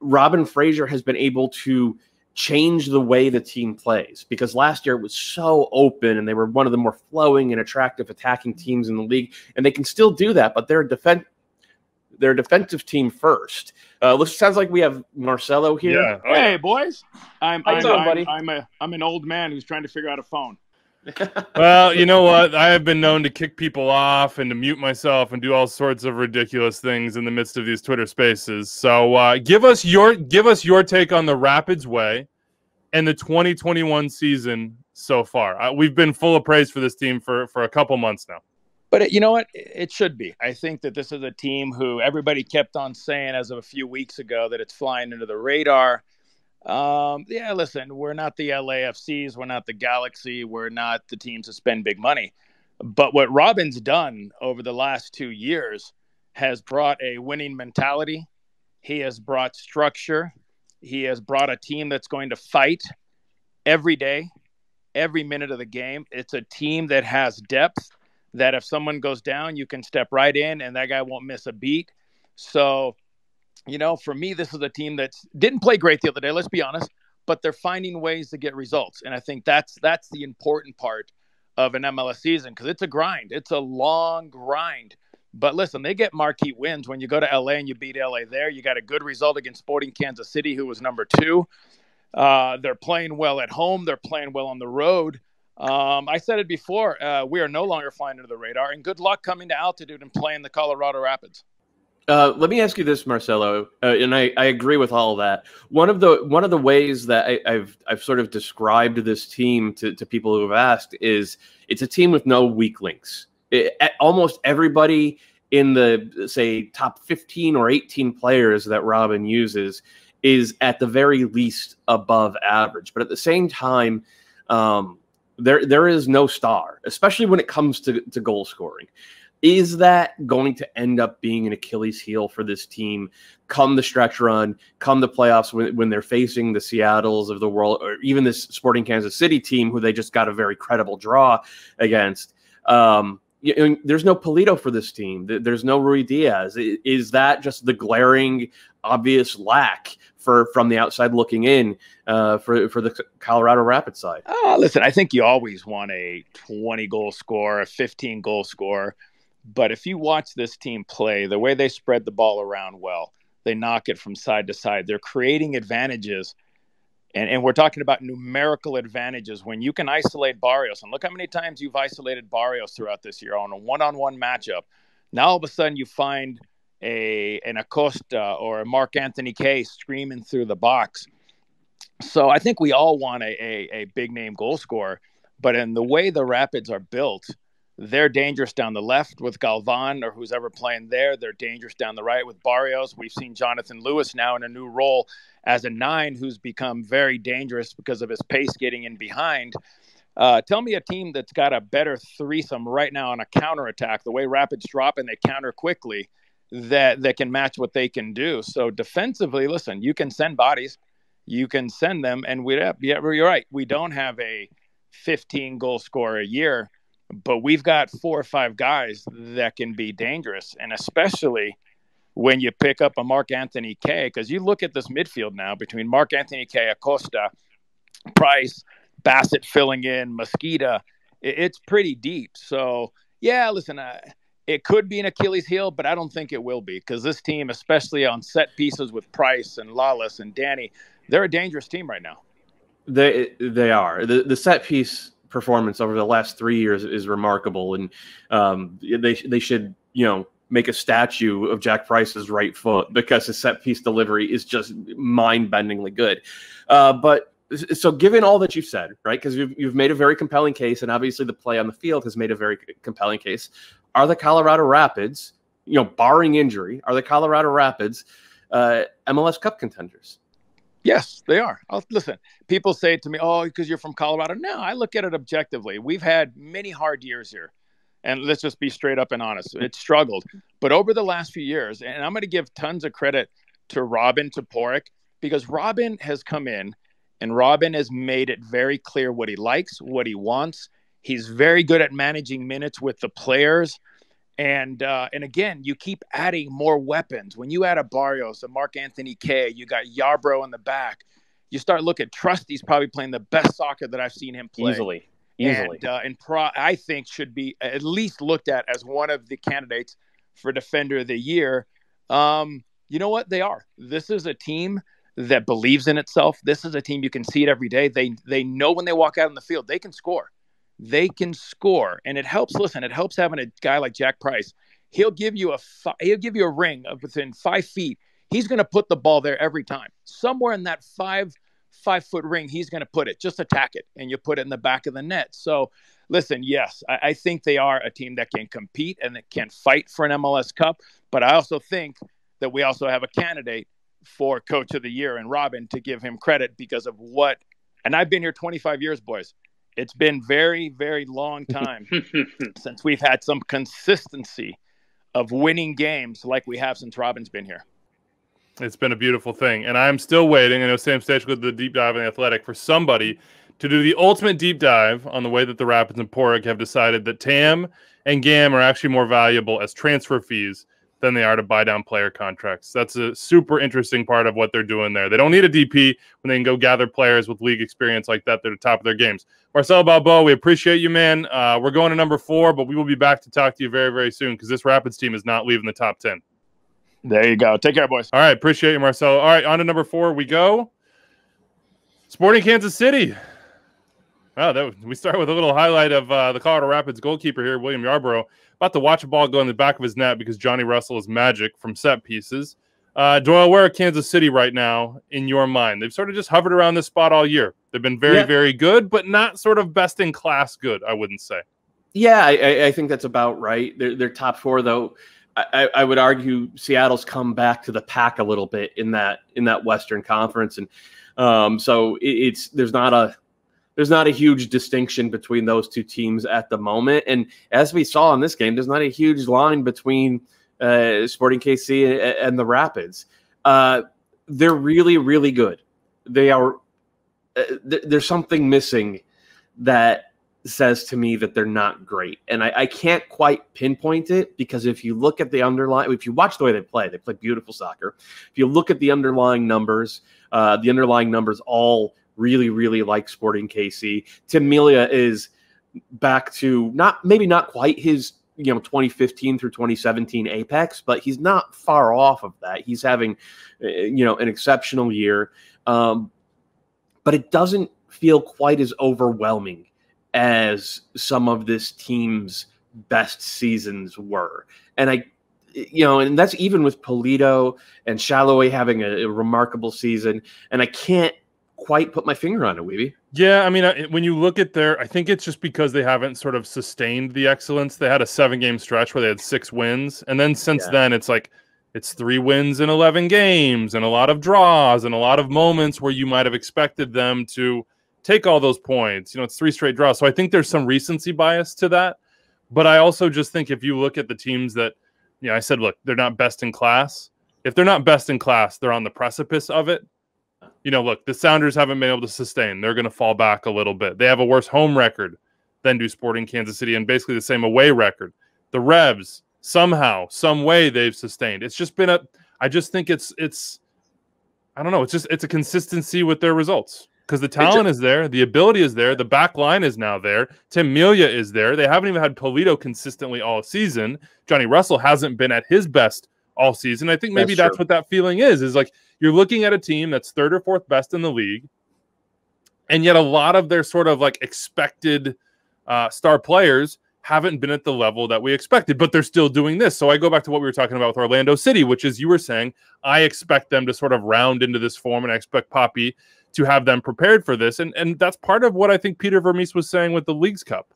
Robin Fraser has been able to change the way the team plays because last year it was so open and they were one of the more flowing and attractive attacking teams in the league and they can still do that but they're a defense they're defensive team first uh looks sounds like we have marcelo here Yeah. Hey, boys. I'm, How you I'm, doing, I'm, buddy? I'm, a, I'm an old man who's trying to figure out a phone. Well, you know what? I have been known to kick people off and to mute myself and do all sorts of ridiculous things in the midst of these Twitter spaces. So, uh, give us your give us your take on the Rapids way and the 2021 season so far. Uh, we've been full of praise for this team for for a couple months now. But it, you know what? It should be. I think that this is a team who everybody kept on saying as of a few weeks ago that it's flying under the radar. Um, yeah, listen, we're not the LAFCs, we're not the Galaxy, we're not the teams that spend big money. But what Robin's done over the last two years has brought a winning mentality. He has brought structure. He has brought a team that's going to fight every day, every minute of the game. It's a team that has depth that if someone goes down, you can step right in and that guy won't miss a beat. So, you know, for me, this is a team that didn't play great the other day, let's be honest, but they're finding ways to get results. And I think that's that's the important part of an MLS season because it's a grind. It's a long grind. But listen, they get marquee wins when you go to LA and you beat LA there. You got a good result against Sporting Kansas City, who was number two. Uh, they're playing well at home. They're playing well on the road. Um, I said it before. Uh, we are no longer flying under the radar, and good luck coming to altitude and playing the Colorado Rapids. Uh, let me ask you this, Marcelo, uh, and I, I agree with all that. One of the one of the ways that I, I've I've sort of described this team to, to people who have asked is it's a team with no weak links. It, almost everybody in the say top 15 or 18 players that Robin uses is at the very least above average, but at the same time, um, there there is no star, especially when it comes to, to goal scoring. Is that going to end up being an Achilles heel for this team come the stretch run, come the playoffs when, when they're facing the Seattles of the world, or even this Sporting Kansas City team who they just got a very credible draw against? Um, there's no Pulido for this team. There's no Ruidiaz. Is that just the glaring, obvious lack for from the outside looking in uh, for for the Colorado Rapids side? Oh, listen, I think you always want a 20 goal score, a 15 goal score. But if you watch this team play, the way they spread the ball around well, they knock it from side to side. They're creating advantages. And, and we're talking about numerical advantages when you can isolate Barrios. And look how many times you've isolated Barrios throughout this year on a one on one matchup. Now all of a sudden you find a an Acosta or a Mark Anthony Kaye screaming through the box. So I think we all want a, a, a big name goal scorer. But in the way the Rapids are built, they're dangerous down the left with Galvan or who's ever playing there. They're dangerous down the right with Barrios. We've seen Jonathan Lewis now in a new role as a nine who's become very dangerous because of his pace getting in behind. Uh, tell me a team that's got a better threesome right now on a counterattack, the way Rapids drop and they counter quickly, that, that can match what they can do. So defensively, listen, you can send bodies, you can send them, and we yeah, you're right. We don't have a 15 goal scorer a year but we've got four or five guys that can be dangerous, and especially when you pick up a Mark Anthony Kaye, because you look at this midfield now between Mark Anthony Kaye, Acosta, Price, Bassett filling in, Mosqueda, it's pretty deep. So yeah, listen, it could be an Achilles heel, but I don't think it will be because this team, especially on set pieces with Price and Lalas and Danny, they're a dangerous team right now. They they are the the set piece performance over the last three years is remarkable, and um, they they should you know make a statue of Jack Price's right foot because his set piece delivery is just mind bendingly good. Uh, but so, given all that you've said, right, because you've, you've made a very compelling case, and obviously the play on the field has made a very compelling case, are the Colorado Rapids, you know, barring injury, are the Colorado Rapids uh, MLS Cup contenders? Yes, they are. I'll, listen, people say to me, "Oh, because you're from Colorado." No, I look at it objectively. We've had many hard years here, and let's just be straight up and honest. It struggled, But over the last few years, and I'm going to give tons of credit to Robin Toporek because Robin has come in and Robin has made it very clear what he likes, what he wants. He's very good at managing minutes with the players. And uh, and again, you keep adding more weapons. When you add a Barrios, a Mark Anthony Kaye, you got Yarbrough in the back. You start looking. Trusty's probably playing the best soccer that I've seen him play easily. Easily, and, uh, and pro, I think should be at least looked at as one of the candidates for Defender of the Year. Um, you know what? They are. This is a team that believes in itself. This is a team you can see it every day. They they know when they walk out on the field, they can score. They can score, and it helps. Listen, it helps having a guy like Jack Price. He'll give you a he'll give you a ring of within five feet. He's going to put the ball there every time. Somewhere in that five five foot ring, he's going to put it. Just attack it, and you put it in the back of the net. So, listen, yes, I, I think they are a team that can compete and that can fight for an MLS Cup. But I also think that we also have a candidate for Coach of the Year and Robin to give him credit because of what. And I've been here 25 years, boys. It's been very, very long time since we've had some consistency of winning games like we have since Robin's been here. It's been a beautiful thing. And I'm still waiting. I know Sam Stejskal with the deep dive in the athletic for somebody to do the ultimate deep dive on the way that the Rapids and Padraig have decided that TAM and GAM are actually more valuable as transfer fees than they are to buy down player contracts. That's a super interesting part of what they're doing there. They don't need a DP when they can go gather players with league experience like that. They're the top of their games. Marcel Balboa, we appreciate you, man. Uh, we're going to number four, but we will be back to talk to you very, very soon because this Rapids team is not leaving the top 10. There you go. Take care, boys. All right. Appreciate you, Marcel. All right. On to number four we go. Sporting Kansas City. Wow, that, we start with a little highlight of uh, the Colorado Rapids goalkeeper here, William Yarbrough, about to watch a ball go in the back of his net because Johnny Russell is magic from set pieces. Uh, Doyle, where are Kansas City right now in your mind? They've sort of just hovered around this spot all year. They've been very, yeah. very good, but not sort of best in class good, I wouldn't say. Yeah, I, I think that's about right. They're, they're top four, though. I, I, would argue Seattle's come back to the pack a little bit in that in that Western Conference, and um, so it, it's there's not a there's not a huge distinction between those two teams at the moment. And as we saw in this game, there's not a huge line between uh, Sporting KC and, and the Rapids. Uh, they're really really good. They are. Uh, th- there's something missing that says to me that they're not great. And I, I, can't quite pinpoint it because if you look at the underlying, if you watch the way they play, they play beautiful soccer. If you look at the underlying numbers, uh, the underlying numbers all really, really like Sporting KC. Tim Melia is back to not maybe not quite his you know 2015 through 2017 apex but he's not far off of that he's having uh, you know an exceptional year um, but it doesn't feel quite as overwhelming as some of this team's best seasons were. And I, you know, and that's even with Pulido and Salloi having a, a remarkable season. And I can't quite put my finger on it, Wiebe. Yeah, I mean, when you look at their, I think it's just because they haven't sort of sustained the excellence. They had a seven game stretch where they had six wins. And then since yeah. then, it's like, it's three wins in 11 games and a lot of draws and a lot of moments where you might have expected them to take all those points. You know, it's three straight draws. So I think there's some recency bias to that. But I also just think if you look at the teams that, you know, I said, look, they're not best in class. If they're not best in class, they're on the precipice of it. You know, look, the Sounders haven't been able to sustain. They're going to fall back a little bit. They have a worse home record than do Sporting Kansas City and basically the same away record. The Revs, somehow, some way they've sustained. It's just been a, I just think it's, it's, I don't know. It's just, it's a consistency with their results because the talent is there, the ability is there, the back line is now there. Tim Melia is there. They haven't even had Pulido consistently all season. Johnny Russell hasn't been at his best all season. I think maybe that's, that's what that feeling is. Is like you're looking at a team that's third or fourth best in the league, and yet a lot of their sort of like expected uh, star players haven't been at the level that we expected, but they're still doing this. So I go back to what we were talking about with Orlando City, which is you were saying, I expect them to sort of round into this form, and I expect Poppy to have them prepared for this. And and that's part of what I think Peter Vermes was saying with the Leagues Cup.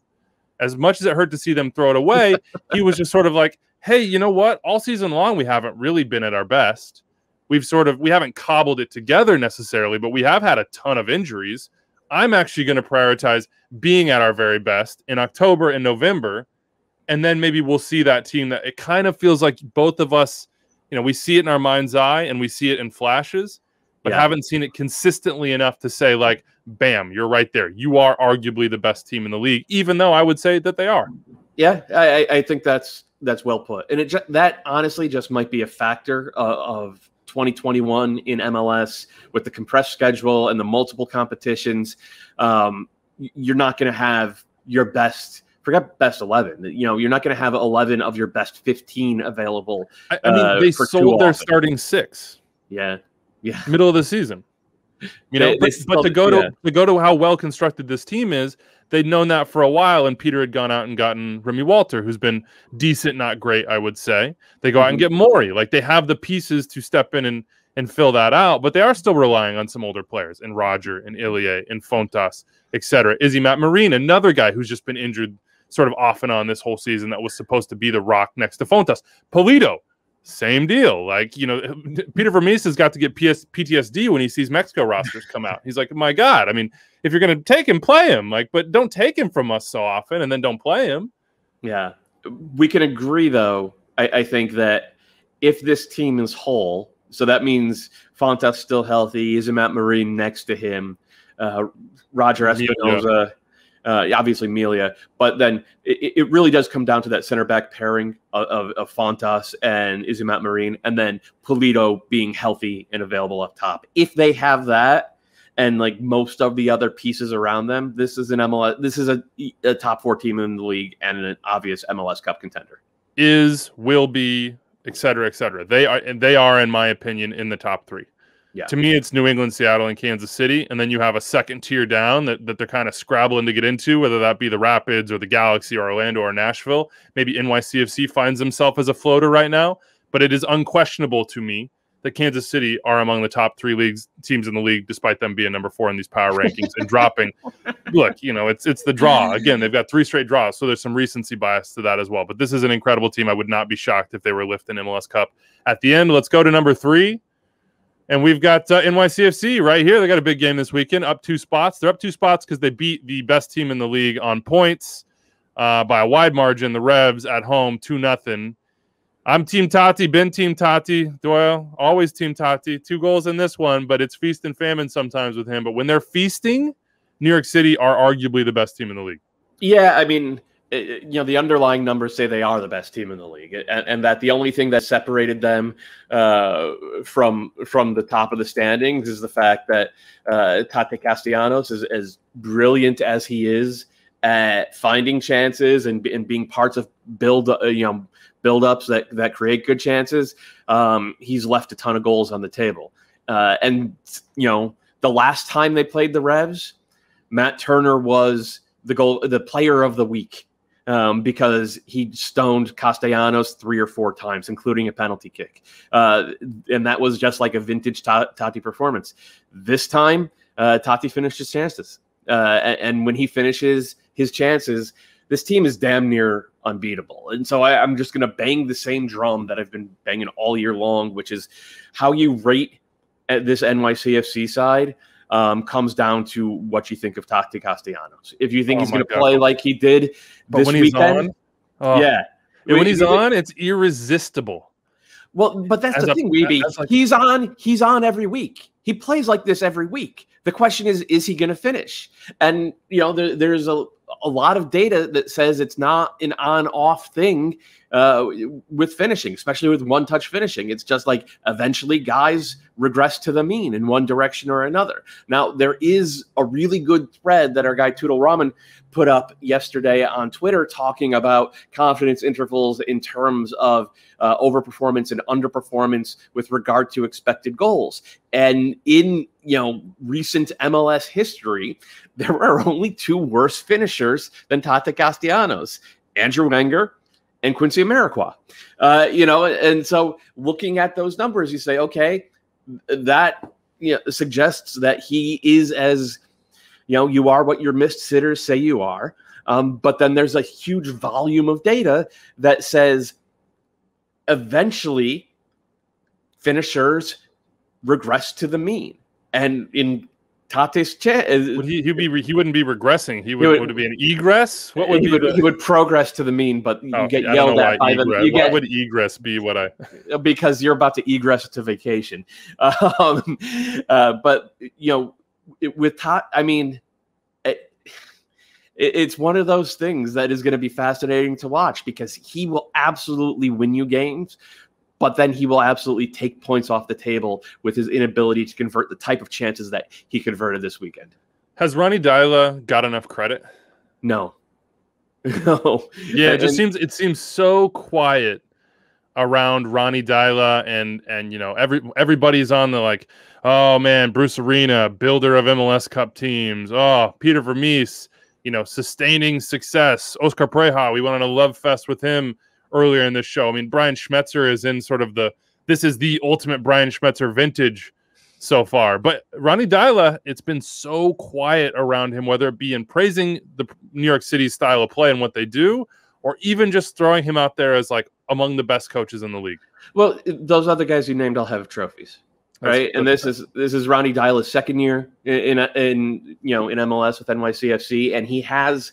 As much as it hurt to see them throw it away, he was just sort of like, hey, you know what? All season long, we haven't really been at our best. We've sort of we haven't cobbled it together necessarily, but we have had a ton of injuries. I'm actually going to prioritize being at our very best in October and November and then maybe we'll see that team that it kind of feels like both of us, you know, we see it in our mind's eye and we see it in flashes, but Yeah. haven't seen it consistently enough to say like, bam, you're right there. You are arguably the best team in the league, even though I would say that they are. Yeah, I, I- I think that's that's well put, and it that honestly just might be a factor uh, of 2021 in MLS with the compressed schedule and the multiple competitions. Um, you're not going to have your best. Forget best 11. You know, you're not going to have 11 of your best 15 available. I, I mean, Uh, they sold their often. starting six Yeah, yeah, middle of the season. You know, They- they but, but to go to yeah. to go to how well constructed this team is, they'd known that for a while, and Peter had gone out and gotten Remi Walter, who's been decent, not great, I would say. They go out and Mhm. get Maury. Like they have the pieces to step in and and fill that out, but they are still relying on some older players and Roger and Ilie and Fontas, etc. Isimat-Mirin, another guy who's just been injured sort of off and on this whole season that was supposed to be the rock next to Fontas. Pulido, same deal. Like, you know, Peter Vermes has got to get PS- PTSD when he sees Mexico rosters come out. He's like, my God, I mean, if you're going to take him, play him. Like, but don't take him from us so often and then don't play him. yeah. We can agree, though. I, I think that if this team is whole, so that means Fontas still healthy, is a Matt Marine next to him, uh, Roger Melia. Uh, obviously Melia, but then it, it really does come down to that center back pairing of, of, of Fontas and Isimat-Mirin, and then Pulido being healthy and available up top. If they have that, and like most of the other pieces around them, this is an MLS. This is a, a top four team in the league and an obvious MLS Cup contender. Is, will be, et cetera, et cetera. They are, and they are, in my opinion, in the top three. Yeah. To me, it's New England, Seattle, and Kansas City. And then you have a second tier down that, that they're kind of scrabbling to get into, whether that be the Rapids or the Galaxy or Orlando or Nashville. Maybe NYCFC finds himself as a floater right now. But it is unquestionable to me that Kansas City are among the top three leagues teams in the league, despite them being number four in these power rankings and dropping. Look, you know, it's it's the draw. Again, they've got three straight draws, so there's some recency bias to that as well. But this is an incredible team. I would not be shocked if they were lifting MLS Cup at the end. Let's go to number three. And we've got uh, NYCFC right here. They got a big game this weekend, up two spots. They're up two spots because they beat the best team in the league on points uh, by a wide margin. The Revs at home, two nothing. I'm Team Tati, been Team Tati, Doyle, always Team Tati. Two goals in this one, but it's feast and famine sometimes with him. But when they're feasting, New York City are arguably the best team in the league. Yeah, I mean, you know, the underlying numbers say they are the best team in the league, and, and that the only thing that separated them uh, from from the top of the standings is the fact that uh, Tate Castellanos is as brilliant as he is at finding chances and, and being parts of build, uh, you know, build-ups that that create good chances. Um, he's left a ton of goals on the table, uh, and you know, the last time they played the Revs, Matt Turner was the goal, the player of the week, um, because he stoned Castellanos three or four times, including a penalty kick, uh, and that was just like a vintage Tati performance. This time, uh, Tati finished his chances, uh, and, and when he finishes his chances, this team is damn near unbeatable. And so I, I'm just going to bang the same drum that I've been banging all year long, which is how you rate at this NYCFC side um, comes down to what you think of Tati Castellanos. If you think Oh he's going to play like he did But this when he's weekend, on, oh, yeah. when he's We- on, it's irresistible. Well, but that's As the a- thing, Wiebe. like- he's on. He's on every week. He plays like this every week. The question is, is he going to finish? And you know, there, there's a a lot of data that says it's not an on-off thing uh, with finishing, especially with one-touch finishing. It's just like eventually guys regress to the mean in one direction or another. Now there is a really good thread that our guy Toodle Ramen put up yesterday on Twitter talking about confidence intervals in terms of uh, overperformance and underperformance with regard to expected goals. And in you know recent MLS history, there are only two worse finishers than Tati Castellanos: Andrew Wenger and Quincy Amarikwa. Uh, you know, and so looking at those numbers, you say, okay, that you know, suggests that he is as you know you are what your missed sitters say you are. Um, but then there's a huge volume of data that says eventually finishers regress to the mean. And in Tate's chance. Would he? He'd be. He wouldn't be regressing. He would. He would, would it be an egress? What would he, would, the... he would progress to the mean, but you oh, get yelled at by them. You why get, would egress be what I? Because you're about to egress to vacation. Um, uh, but you know, with Tate, I mean, it, it's one of those things that is going to be fascinating to watch because he will absolutely win you games, but then he will absolutely take points off the table with his inability to convert the type of chances that he converted this weekend. Has Ronny Deila got enough credit? No. no. Yeah, it just and, seems it seems so quiet around Ronny Deila and and you know every everybody's on the like oh man Bruce Arena builder of MLS Cup teams oh Peter Vermes you know sustaining success Oscar Pareja we went on a love fest with him earlier in this show. I mean, Brian Schmetzer is in sort of the this is the ultimate Brian Schmetzer vintage so far. But Ronny Deila, it's been so quiet around him, whether it be in praising the New York City style of play and what they do, or even just throwing him out there as like among the best coaches in the league. Well, those other guys you named all have trophies. Right, that's, and this is this is Ronny Deila's second year in, in in you know in MLS with NYCFC, and he has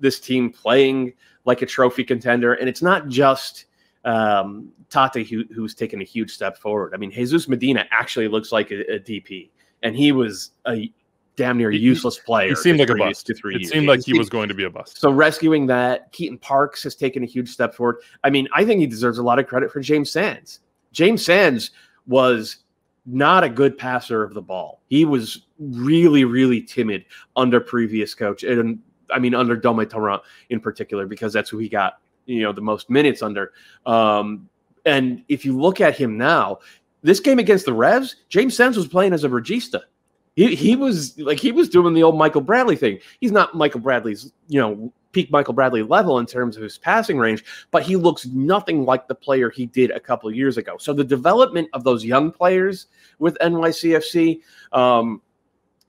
this team playing like a trophy contender. And it's not just um, Tate who, who's taken a huge step forward. I mean, Jesus Medina actually looks like a, a DP, and he was a damn near useless player. He seemed like a bust. To three it years. seemed like he was going to be a bust. So rescuing that, Keaton Parks has taken a huge step forward. I mean, I think he deserves a lot of credit for James Sands. James Sands was not a good passer of the ball. He was really, really timid under previous coach and I mean, under Dome Torrent in particular, because that's who he got, you know, the most minutes under. Um, and if you look at him now, this game against the Revs, James Sands was playing as a regista. He, he was like he was doing the old Michael Bradley thing. He's not Michael Bradley's, you know, peak Michael Bradley level in terms of his passing range, but he looks nothing like the player he did a couple years ago. So the development of those young players with NYCFC, um,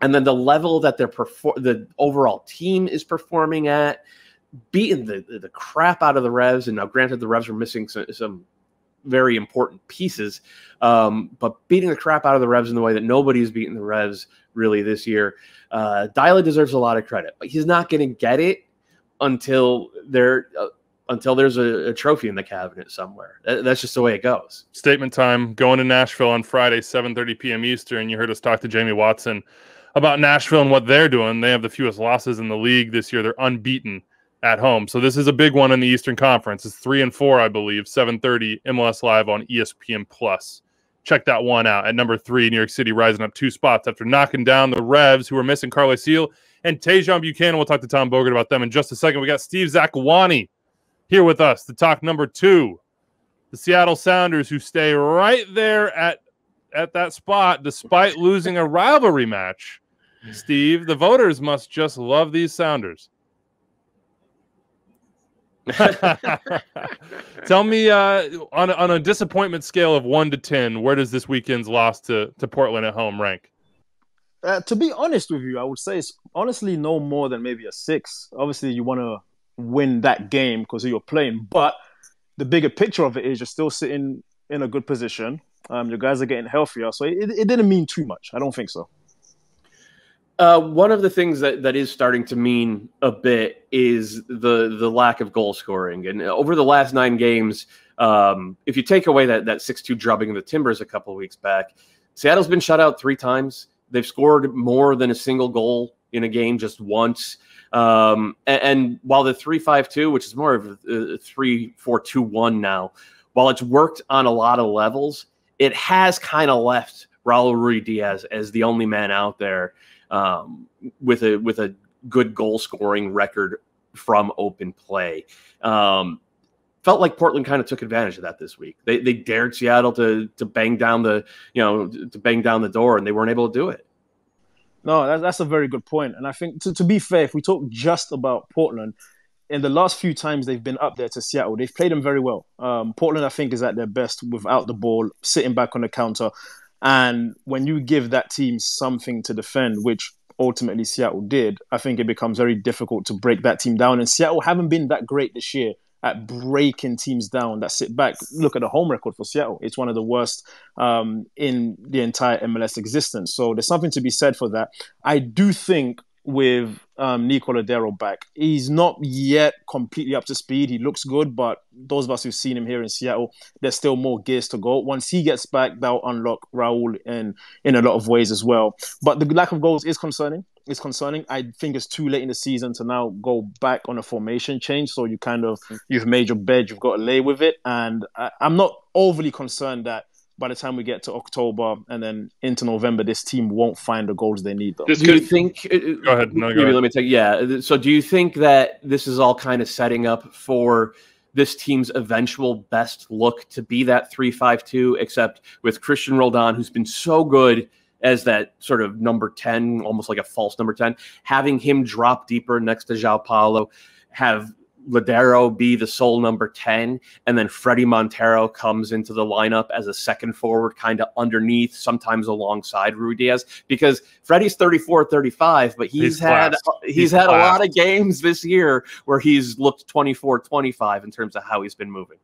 and then the level that they're perform the overall team is performing at, beating the, the, crap out of the Revs. And now, granted, the Revs are missing some, some very important pieces, um, but beating the crap out of the Revs in the way that nobody's beaten the Revs really this year, uh, Deila deserves a lot of credit, but he's not going to get it until there uh, until there's a, a, trophy in the cabinet somewhere. That, that's just the way it goes. Statement time. Going to Nashville on Friday, 7:30 p.m. Eastern. You heard us talk to Jamie Watson about Nashville and what they're doing. They have the fewest losses in the league this year. They're unbeaten at home. So this is a big one in the Eastern Conference. It's three and four, I believe. 7:30 MLS Live on ESPN Plus. Check that one out. At number three, New York City rising up two spots after knocking down the Revs, who are missing Carles Gil and Tajon Buchanan. We'll talk to Tom Bogert about them in just a second. We got Steve Zakuani here with us to talk number two. The Seattle Sounders, who stay right there at at that spot despite losing a rivalry match Steve, the voters must just love these Sounders. Tell me, uh, on a, on a disappointment scale of one to ten, where does this weekend's loss to to Portland at home rank? Uh, to be honest with you, I would say it's honestly no more than maybe a six. Obviously, you want to win that game because you're playing, but the bigger picture of it is you're still sitting in a good position. Um, your guys are getting healthier, so it, it didn't mean too much. I don't think so. Uh, one of the things that, that is starting to mean a bit is the the lack of goal scoring. And over the last nine games, um, if you take away that that six two drubbing of the Timbers a couple weeks back, Seattle's been shut out three times. They've scored more than a single goal in a game just once. Um, and, and, while the three five two, which is more of a three four two one now, while it's worked on a lot of levels, it has kind of left Raul Ruidiaz as the only man out there um, with a with a good goal scoring record from open play. Um, felt like Portland kind of took advantage of that this week. They they dared Seattle to to bang down the you know to bang down the door, and they weren't able to do it. No, that's, that's a very good point. And I think to, to be fair, if we talk just about Portland, in the last few times they've been up there to Seattle, they've played them very well. Um, Portland, I think, is at their best without the ball, sitting back on the counter. And when you give that team something to defend, which ultimately Seattle did, I think it becomes very difficult to break that team down. And Seattle haven't been that great this year at breaking teams down that sit back. Look at the home record for Seattle; it's one of the worst um, in the entire MLS existence. So there's something to be said for that. I do think with um, Nico Lodeiro back. He's not yet completely up to speed. He looks good, but those of us who've seen him here in Seattle, there's still more gears to go. Once he gets back, that'll unlock Raul in in a lot of ways as well. But the lack of goals is concerning. It's concerning. I think it's too late in the season to now go back on a formation change. So you kind of you've made your bed, you've got to lay with it, and I, I'm not overly concerned that by the time we get to October and then into November, this team won't find the goals they need. Though. Do you think? Uh, go ahead. No, go maybe ahead. let me take. Yeah. So, do you think that this is all kind of setting up for this team's eventual best look to be that three-five-two? Except with Christian Roldan, who's been so good as that sort of number ten, almost like a false number ten, having him drop deeper next to João Paulo, have Lodeiro be the sole number 10, and then Fredy Montero comes into the lineup as a second forward, kind of underneath, sometimes alongside Ruidiaz, because Fredy's 34, 35, but he's, He's had class. he's, He's had a lot of games this year where he's looked 24, 25 in terms of how he's been moving.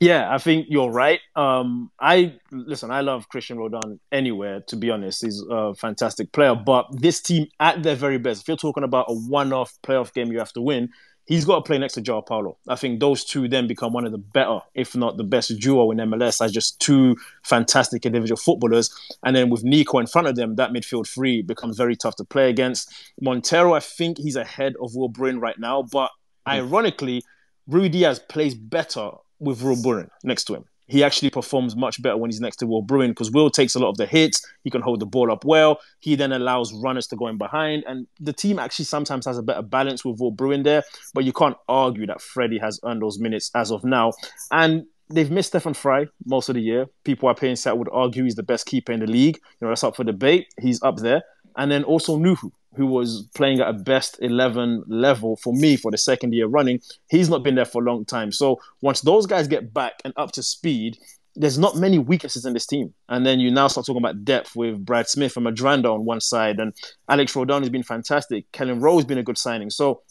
Yeah, I think you're right. Um, I listen. I love Christian Roldan anywhere. To be honest, he's a fantastic player. But this team, at their very best, if you're talking about a one-off playoff game you have to win, he's got to play next to Joao Paulo. I think those two then become one of the better, if not the best duo in MLS as just two fantastic individual footballers. And then with Nico in front of them, that midfield three becomes very tough to play against. Montero, I think he's ahead of Will right now, but hmm. ironically, Ruidiaz plays better with Will next to him. He actually performs much better when he's next to Will Bruin because Will takes a lot of the hits. He can hold the ball up well. He then allows runners to go in behind. And the team actually sometimes has a better balance with Will Bruin there. But you can't argue that Fredy has earned those minutes as of now. And they've missed Stefan Frei most of the year. People are paying Sat would argue he's the best keeper in the league. You know, that's up for debate. He's up there. And then also Nuhu, who was playing at a best 11 level for me for the second year running. He's not been there for a long time. So once those guys get back and up to speed, there's not many weaknesses in this team. And then you now start talking about depth with Brad Smith and Medranda on one side, and Alex Roldan has been fantastic. Kelyn Rowe has been a good signing. So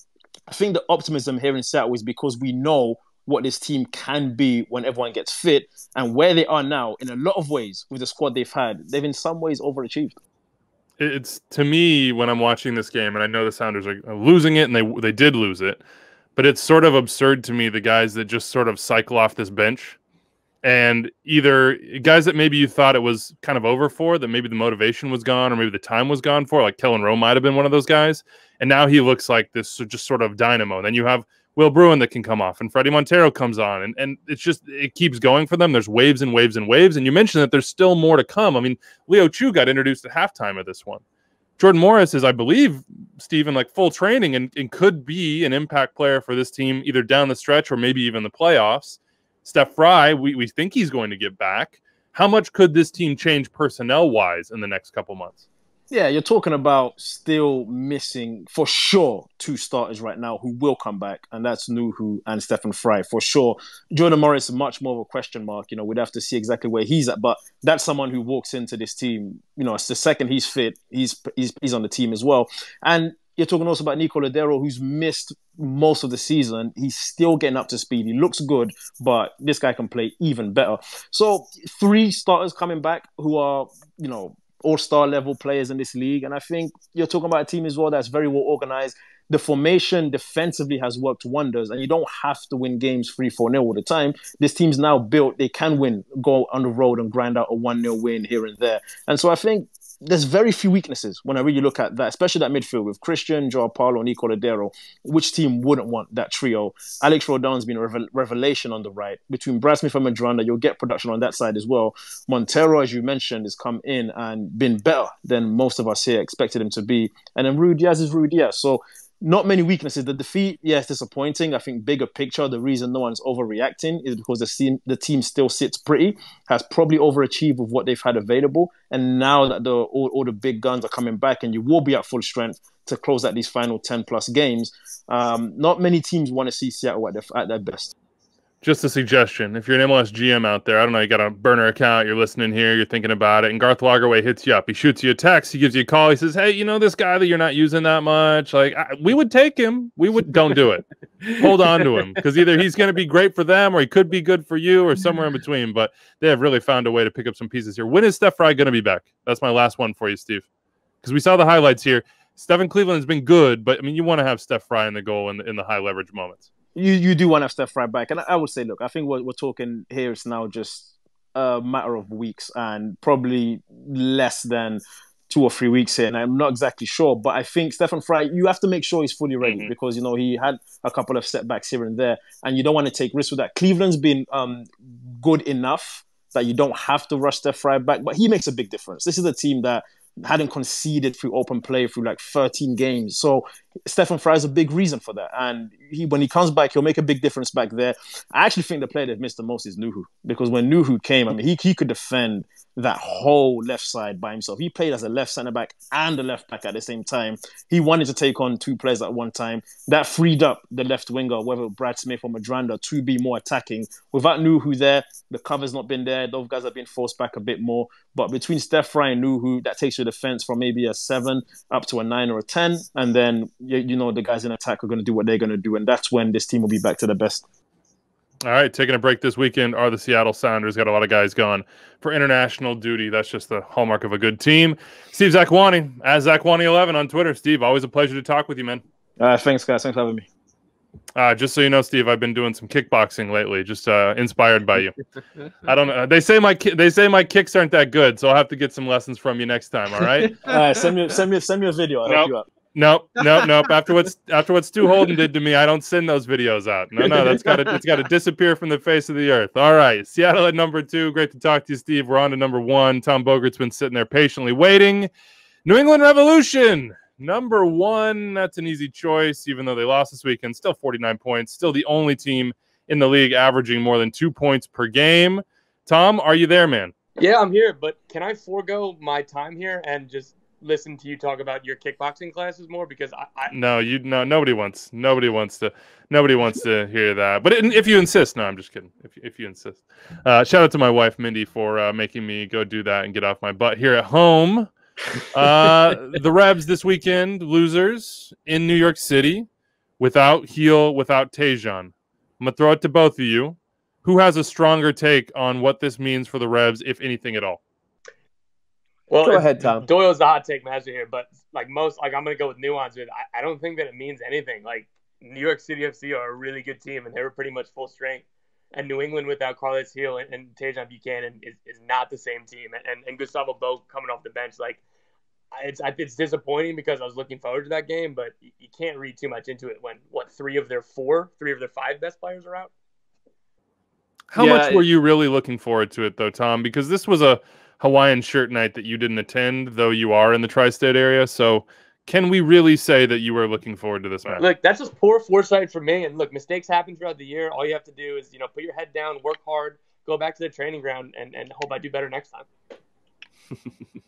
I think the optimism here in Seattle is because we know what this team can be when everyone gets fit and where they are now in a lot of ways with the squad they've had. They've in some ways overachieved. It's to me when I'm watching this game, and I know the Sounders are losing it, and they they did lose it, but it's sort of absurd to me the guys that just sort of cycle off this bench, and either guys that maybe you thought it was kind of over for, that maybe the motivation was gone, or maybe the time was gone for, like Kelyn Rowe might have been one of those guys, and now he looks like this just sort of dynamo. then you have Will Bruin that can come off, and Fredy Montero comes on, and, and it's just it keeps going for them. There's waves and waves and waves, and you mentioned that there's still more to come. I mean, Leo Chu got introduced at halftime of this one. Jordan Morris is, I believe, Stephen, like full training and, and could be an impact player for this team either down the stretch or maybe even the playoffs. Steph Frei, we, we think he's going to get back. How much could this team change personnel wise in the next couple months? Yeah, you're talking about still missing for sure two starters right now who will come back, and that's Nuhu and Stefan Frei for sure. Jordan Morris is much more of a question mark. You know, we'd have to see exactly where he's at, but that's someone who walks into this team. You know, it's the second he's fit, he's he's he's on the team as well. And you're talking also about Nico Lodeiro, who's missed most of the season. He's still getting up to speed. He looks good, but this guy can play even better. So three starters coming back who are, you know, all-star level players in this league. And I think you're talking about a team as well that's very well organized. The formation defensively has worked wonders, and you don't have to win games 3 4 0 all the time. This team's now built, they can win, go on the road and grind out a 1 0 win here and there. And so I think there's very few weaknesses when I really look at that, especially that midfield with Christian, Joao Paulo, and Nico Lodeiro. Which team wouldn't want that trio? Alex Roldan's been a revel- revelation on the right. Between Brad Smith and Medranda, you'll get production on that side as well. Montero, as you mentioned, has come in and been better than most of us here expected him to be. And then Ruidiaz is Ruidiaz. So not many weaknesses. The defeat, yes, disappointing. I think bigger picture, the reason no one's overreacting is because the team, the team still sits pretty, has probably overachieved with what they've had available, and now that the all, all the big guns are coming back, and you will be at full strength to close out these final ten plus games. Um, not many teams want to see Seattle at their, at their best. Just a suggestion. If you're an MLS GM out there, I don't know, you got a burner account, you're listening here, you're thinking about it, and Garth Lagerwey hits you up. He shoots you a text, he gives you a call, he says, "Hey, you know this guy that you're not using that much? Like, I, we would take him. We would. Don't do it. Hold on to him because either he's going to be great for them, or he could be good for you, or somewhere in between. But they have really found a way to pick up some pieces here. When is Steph Frei going to be back? That's my last one for you, Steve, because we saw the highlights here. Stefan Cleveland has been good, but I mean, you want to have Steph Frei in the goal in the, in the high leverage moments you you do want to have Steph right back, and I, I would say, look, I think what we're talking here is now just a matter of weeks and probably less than two or three weeks here, and I'm not exactly sure. But I think Stefan Frei, you have to make sure he's fully ready mm-hmm. because you know he had a couple of setbacks here and there, and you don't want to take risks with that. Cleveland's been um, good enough that you don't have to rush Steph Frei back, but he makes a big difference. This is a team that hadn't conceded through open play through like 13 games. So Stefan Frei is a big reason for that. And he, when he comes back, he'll make a big difference back there. I actually think the player that missed the most is Nouhou because when Nouhou came, I mean, he, he could defend that whole left side by himself. He played as a left centre back and a left back at the same time. He wanted to take on two players at one time. That freed up the left winger, whether Brad Smith or Medranda, to be more attacking. Without Nouhou there, the cover's not been there. Those guys have been forced back a bit more. But between Steph Frei and Nouhou, that takes your defense from maybe a seven up to a nine or a ten. And then, you, you know, the guys in attack are going to do what they're going to do. And that's when this team will be back to the best. All right, taking a break this weekend are the Seattle Sounders. Got a lot of guys gone for international duty. That's just the hallmark of a good team. Steve Zakuani, as Zakuani11 on Twitter. Steve, always a pleasure to talk with you, man. Uh, thanks, guys. Thanks for having me. Uh, just so you know, Steve, I've been doing some kickboxing lately, just uh, inspired by you. I don't know. They say my ki- they say my kicks aren't that good, so I'll have to get some lessons from you next time. All right. all right. Send me send me send me a video. I'll nope. help you out. Nope, nope, nope. After what's after what Stu Holden did to me, I don't send those videos out. No, no, that's got to it's got to disappear from the face of the earth. All right, Seattle at number two. Great to talk to you, Steve. We're on to number one. Tom Bogert's been sitting there patiently waiting. New England Revolution, number one. That's an easy choice, even though they lost this weekend. Still 49 points. Still the only team in the league averaging more than two points per game. Tom, are you there, man? Yeah, I'm here. But can I forego my time here and just listen to you talk about your kickboxing classes more because I, I no you no nobody wants nobody wants to nobody wants to hear that. But if you insist no i'm just kidding. If, if you insist. Uh, shout out to my wife mindy for uh, making me go do that and get off my butt here at home. Uh, the Revs this weekend losers in New York City without Gil without Tajon I'm gonna throw it to both of you. Who has a stronger take on what this means for the Revs if anything at all well, go ahead, Tom. Doyle's the hot take master here, but like most, like I'm gonna go with nuance. With I, I don't think that it means anything. Like New York City FC are a really good team, and they were pretty much full strength. And New England without Carles Gil and, and Tajon Buchanan is, is not the same team. And, and Gustavo Bou coming off the bench, like it's it's disappointing because I was looking forward to that game, but you can't read too much into it when what three of their four, three of their five best players are out. How yeah, much were you really looking forward to it though, Tom? Because this was a Hawaiian shirt night that you didn't attend, though you are in the tri-state area. So, can we really say that you were looking forward to this match? Look, that's just poor foresight for me. And look, mistakes happen throughout the year. All you have to do is, you know, put your head down, work hard, go back to the training ground, and, and hope I do better next time.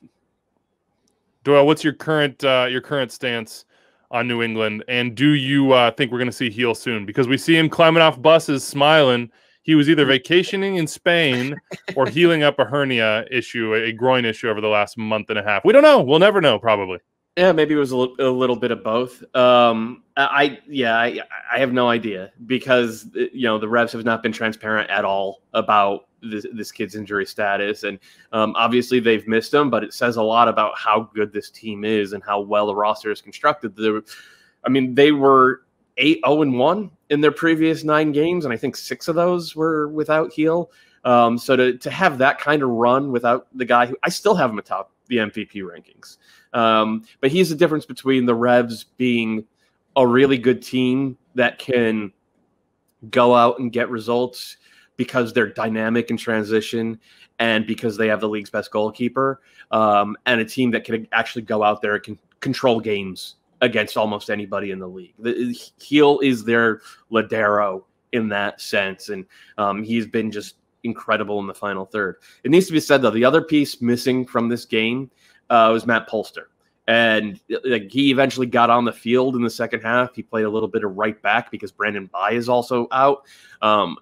Doyle, what's your current uh, your current stance on New England, and do you uh, think we're going to see Gil soon? Because we see him climbing off buses, smiling he was either vacationing in Spain or healing up a hernia issue, a groin issue over the last month and a half. We don't know. We'll never know, probably. Yeah, maybe it was a, l- a little bit of both. Um, I yeah, I, I have no idea because you know the Revs have not been transparent at all about this, this kid's injury status, and um, obviously they've missed him. But it says a lot about how good this team is and how well the roster is constructed. The, I mean, they were eight zero oh and one in their previous nine games, and I think six of those were without Gil. Um, so to to have that kind of run without the guy who I still have him atop the MVP rankings, um, but he's the difference between the Revs being a really good team that can go out and get results because they're dynamic in transition and because they have the league's best goalkeeper, um, and a team that can actually go out there and can control games against almost anybody in the league. The Gil is their Lodeiro in that sense, and um, he's been just incredible in the final third. It needs to be said though, the other piece missing from this game uh, was Matt Polster. And like he eventually got on the field in the second half. He played a little bit of right back because Brandon Bye is also out. Um,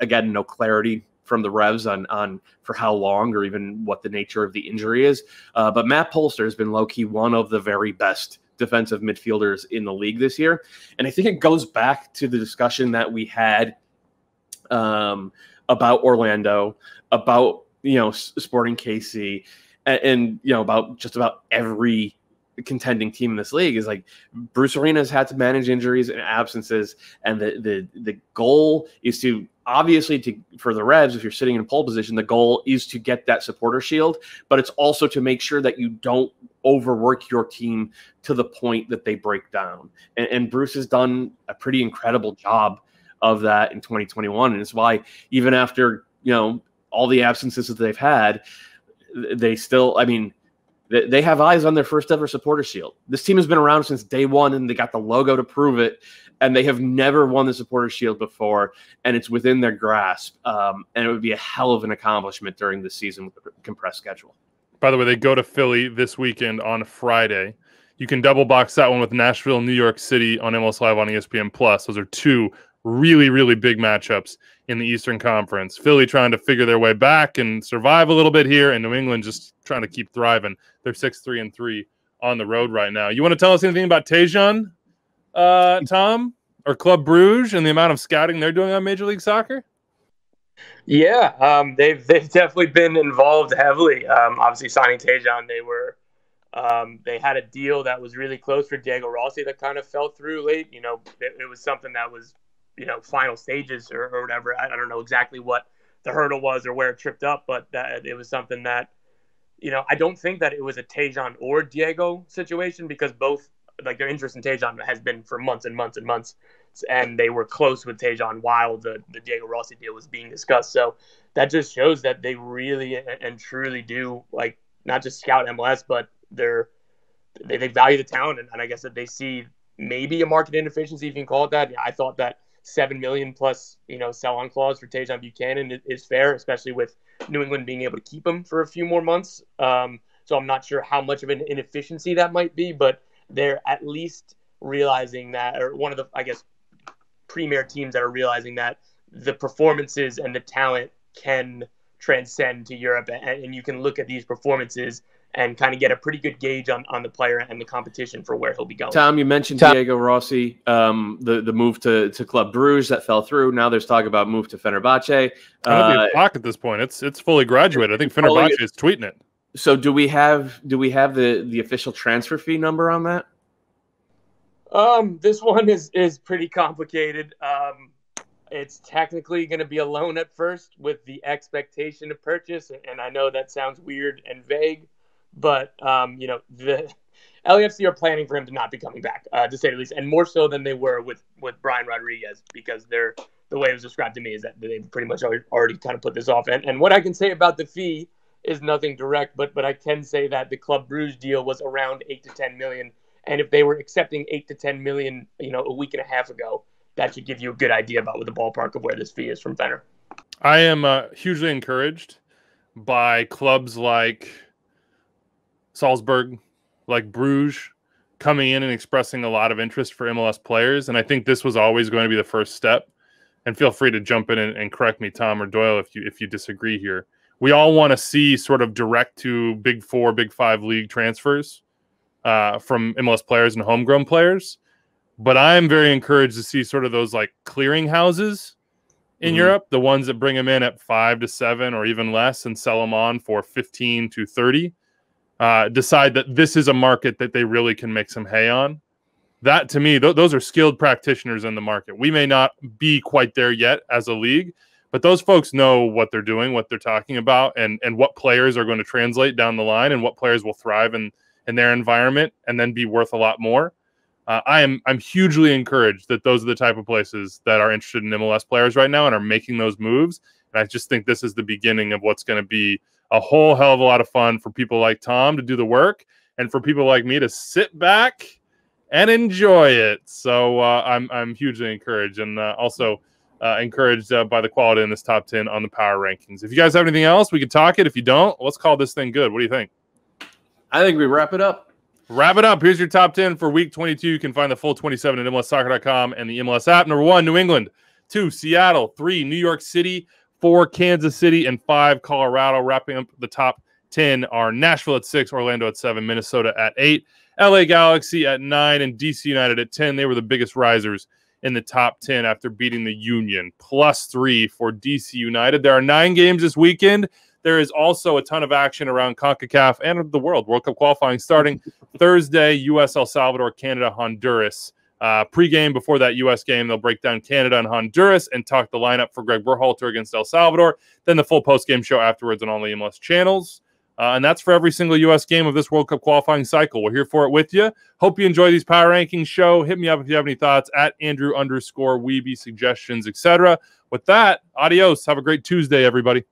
again, no clarity from the Revs on on for how long or even what the nature of the injury is. Uh, but Matt Polster has been low key one of the very best defensive midfielders in the league this year, and I think it goes back to the discussion that we had um, about Orlando, about you know Sporting KC, and, and you know about just about every contending team in this league is like Bruce Arena has had to manage injuries and absences, and the the the goal is to obviously to for the Revs, if you're sitting in pole position, the goal is to get that supporter shield, but it's also to make sure that you don't overwork your team to the point that they break down. And, and Bruce has done a pretty incredible job of that in 2021, and it's why even after you know all the absences that they've had, they still, I mean they have eyes on their first ever supporter shield. This team has been around since day one and they got the logo to prove it. And they have never won the supporter shield before. And it's within their grasp. Um, and it would be a hell of an accomplishment during the season with the compressed schedule. By the way, they go to Philly this weekend on Friday. You can double box that one with Nashville, New York City on MLS Live on ESPN Plus. Those are two really, really big matchups in the Eastern Conference. Philly trying to figure their way back and survive a little bit here, and New England just trying to keep thriving. They're six, three, and three on the road right now. You want to tell us anything about Tajon, uh, Tom, or Club Bruges and the amount of scouting they're doing on Major League Soccer? Yeah, um, they've they've definitely been involved heavily. Um, obviously, signing Tajon, they were um, they had a deal that was really close for Diego Rossi that kind of fell through late. You know, it, it was something that was you know final stages or, or whatever. I, I, don't know exactly what the hurdle was or where it tripped up, but that it was something that you know I don't think that it was a Tajon or Diego situation because both like their interest in Tajon has been for months and months and months, and they were close with Tajon while the the Diego Rossi deal was being discussed. So that just shows that they really and truly do like not just scout MLS, but they're they, they value the talent, and, and I guess that they see maybe a market inefficiency, if you can call it that. I thought that seven million plus, you know, sell on clause for Tajon Buchanan is fair, especially with New England being able to keep him for a few more months. Um, so I'm not sure how much of an inefficiency that might be, but they're at least realizing that, or one of the, I guess, premier teams that are realizing that the performances and the talent can transcend to Europe, and, and you can look at these performances and kind of get a pretty good gauge on, on the player and the competition for where he'll be going. Tom, you mentioned Tom. Diego Rossi, um, the the move to, to Club Bruges that fell through. Now there's talk about move to Fenerbahce. Uh, clock at this point. It's it's fully graduated. I think Fenerbahce is tweeting it. So do we have do we have the the official transfer fee number on that? Um, this one is is pretty complicated. Um, it's technically going to be a loan at first with the expectation to purchase, and I know that sounds weird and vague but um, you know the LAFC are planning for him to not be coming back, uh, to say the least, and more so than they were with with Brian Rodriguez because they're the way it was described to me is that they pretty much already kind of put this off. And and what I can say about the fee is nothing direct, but but I can say that the Club Bruges deal was around eight to ten million, and if they were accepting eight to ten million, you know, a week and a half ago, that should give you a good idea about what the ballpark of where this fee is from Fenner. I am uh, hugely encouraged by clubs like Salzburg, like Bruges, coming in and expressing a lot of interest for MLS players. And I think this was always going to be the first step. And feel free to jump in and, and correct me, Tom or Doyle, if you if you disagree here. We all want to see sort of direct to Big Four, Big Five league transfers uh, from MLS players and homegrown players. But I'm very encouraged to see sort of those like clearing houses in mm-hmm. Europe, the ones that bring them in at five to seven or even less and sell them on for 15 to 30 uh, decide that this is a market that they really can make some hay on. That to me, th- those are skilled practitioners in the market. We may not be quite there yet as a league, but those folks know what they're doing, what they're talking about, and and what players are going to translate down the line, and what players will thrive in in their environment and then be worth a lot more. Uh, I am I'm hugely encouraged that those are the type of places that are interested in MLS players right now and are making those moves. And I just think this is the beginning of what's going to be a whole hell of a lot of fun for people like Tom to do the work and for people like me to sit back and enjoy it. So uh, I'm I'm hugely encouraged and uh, also uh, encouraged uh, by the quality in this top ten on the power rankings. If you guys have anything else, we can talk it. If you don't, let's call this thing good. What do you think? I think we wrap it up. Wrap it up. Here's your top 10 for week 22. You can find the full 27 at MLSsoccer.com and the MLS app. Number one, New England. Two, Seattle. Three, New York City. Four, Kansas City. And five, Colorado. Wrapping up the top 10 are Nashville at six, Orlando at seven, Minnesota at eight, LA Galaxy at nine, and DC United at 10. They were the biggest risers in the top 10 after beating the Union, plus three for DC United. There are nine games this weekend. There is also a ton of action around CONCACAF and the world. World Cup qualifying starting Thursday, US, El Salvador, Canada, Honduras. Uh, pre-game before that U.S. game, they'll break down Canada and Honduras and talk the lineup for Greg Berhalter against El Salvador. Then the full post-game show afterwards on all the MLS channels. Uh, and that's for every single U.S. game of this World Cup qualifying cycle. We're here for it with you. Hope you enjoy these power rankings show. Hit me up if you have any thoughts at Andrew underscore Wiebe suggestions, etc. With that, adios. Have a great Tuesday, everybody.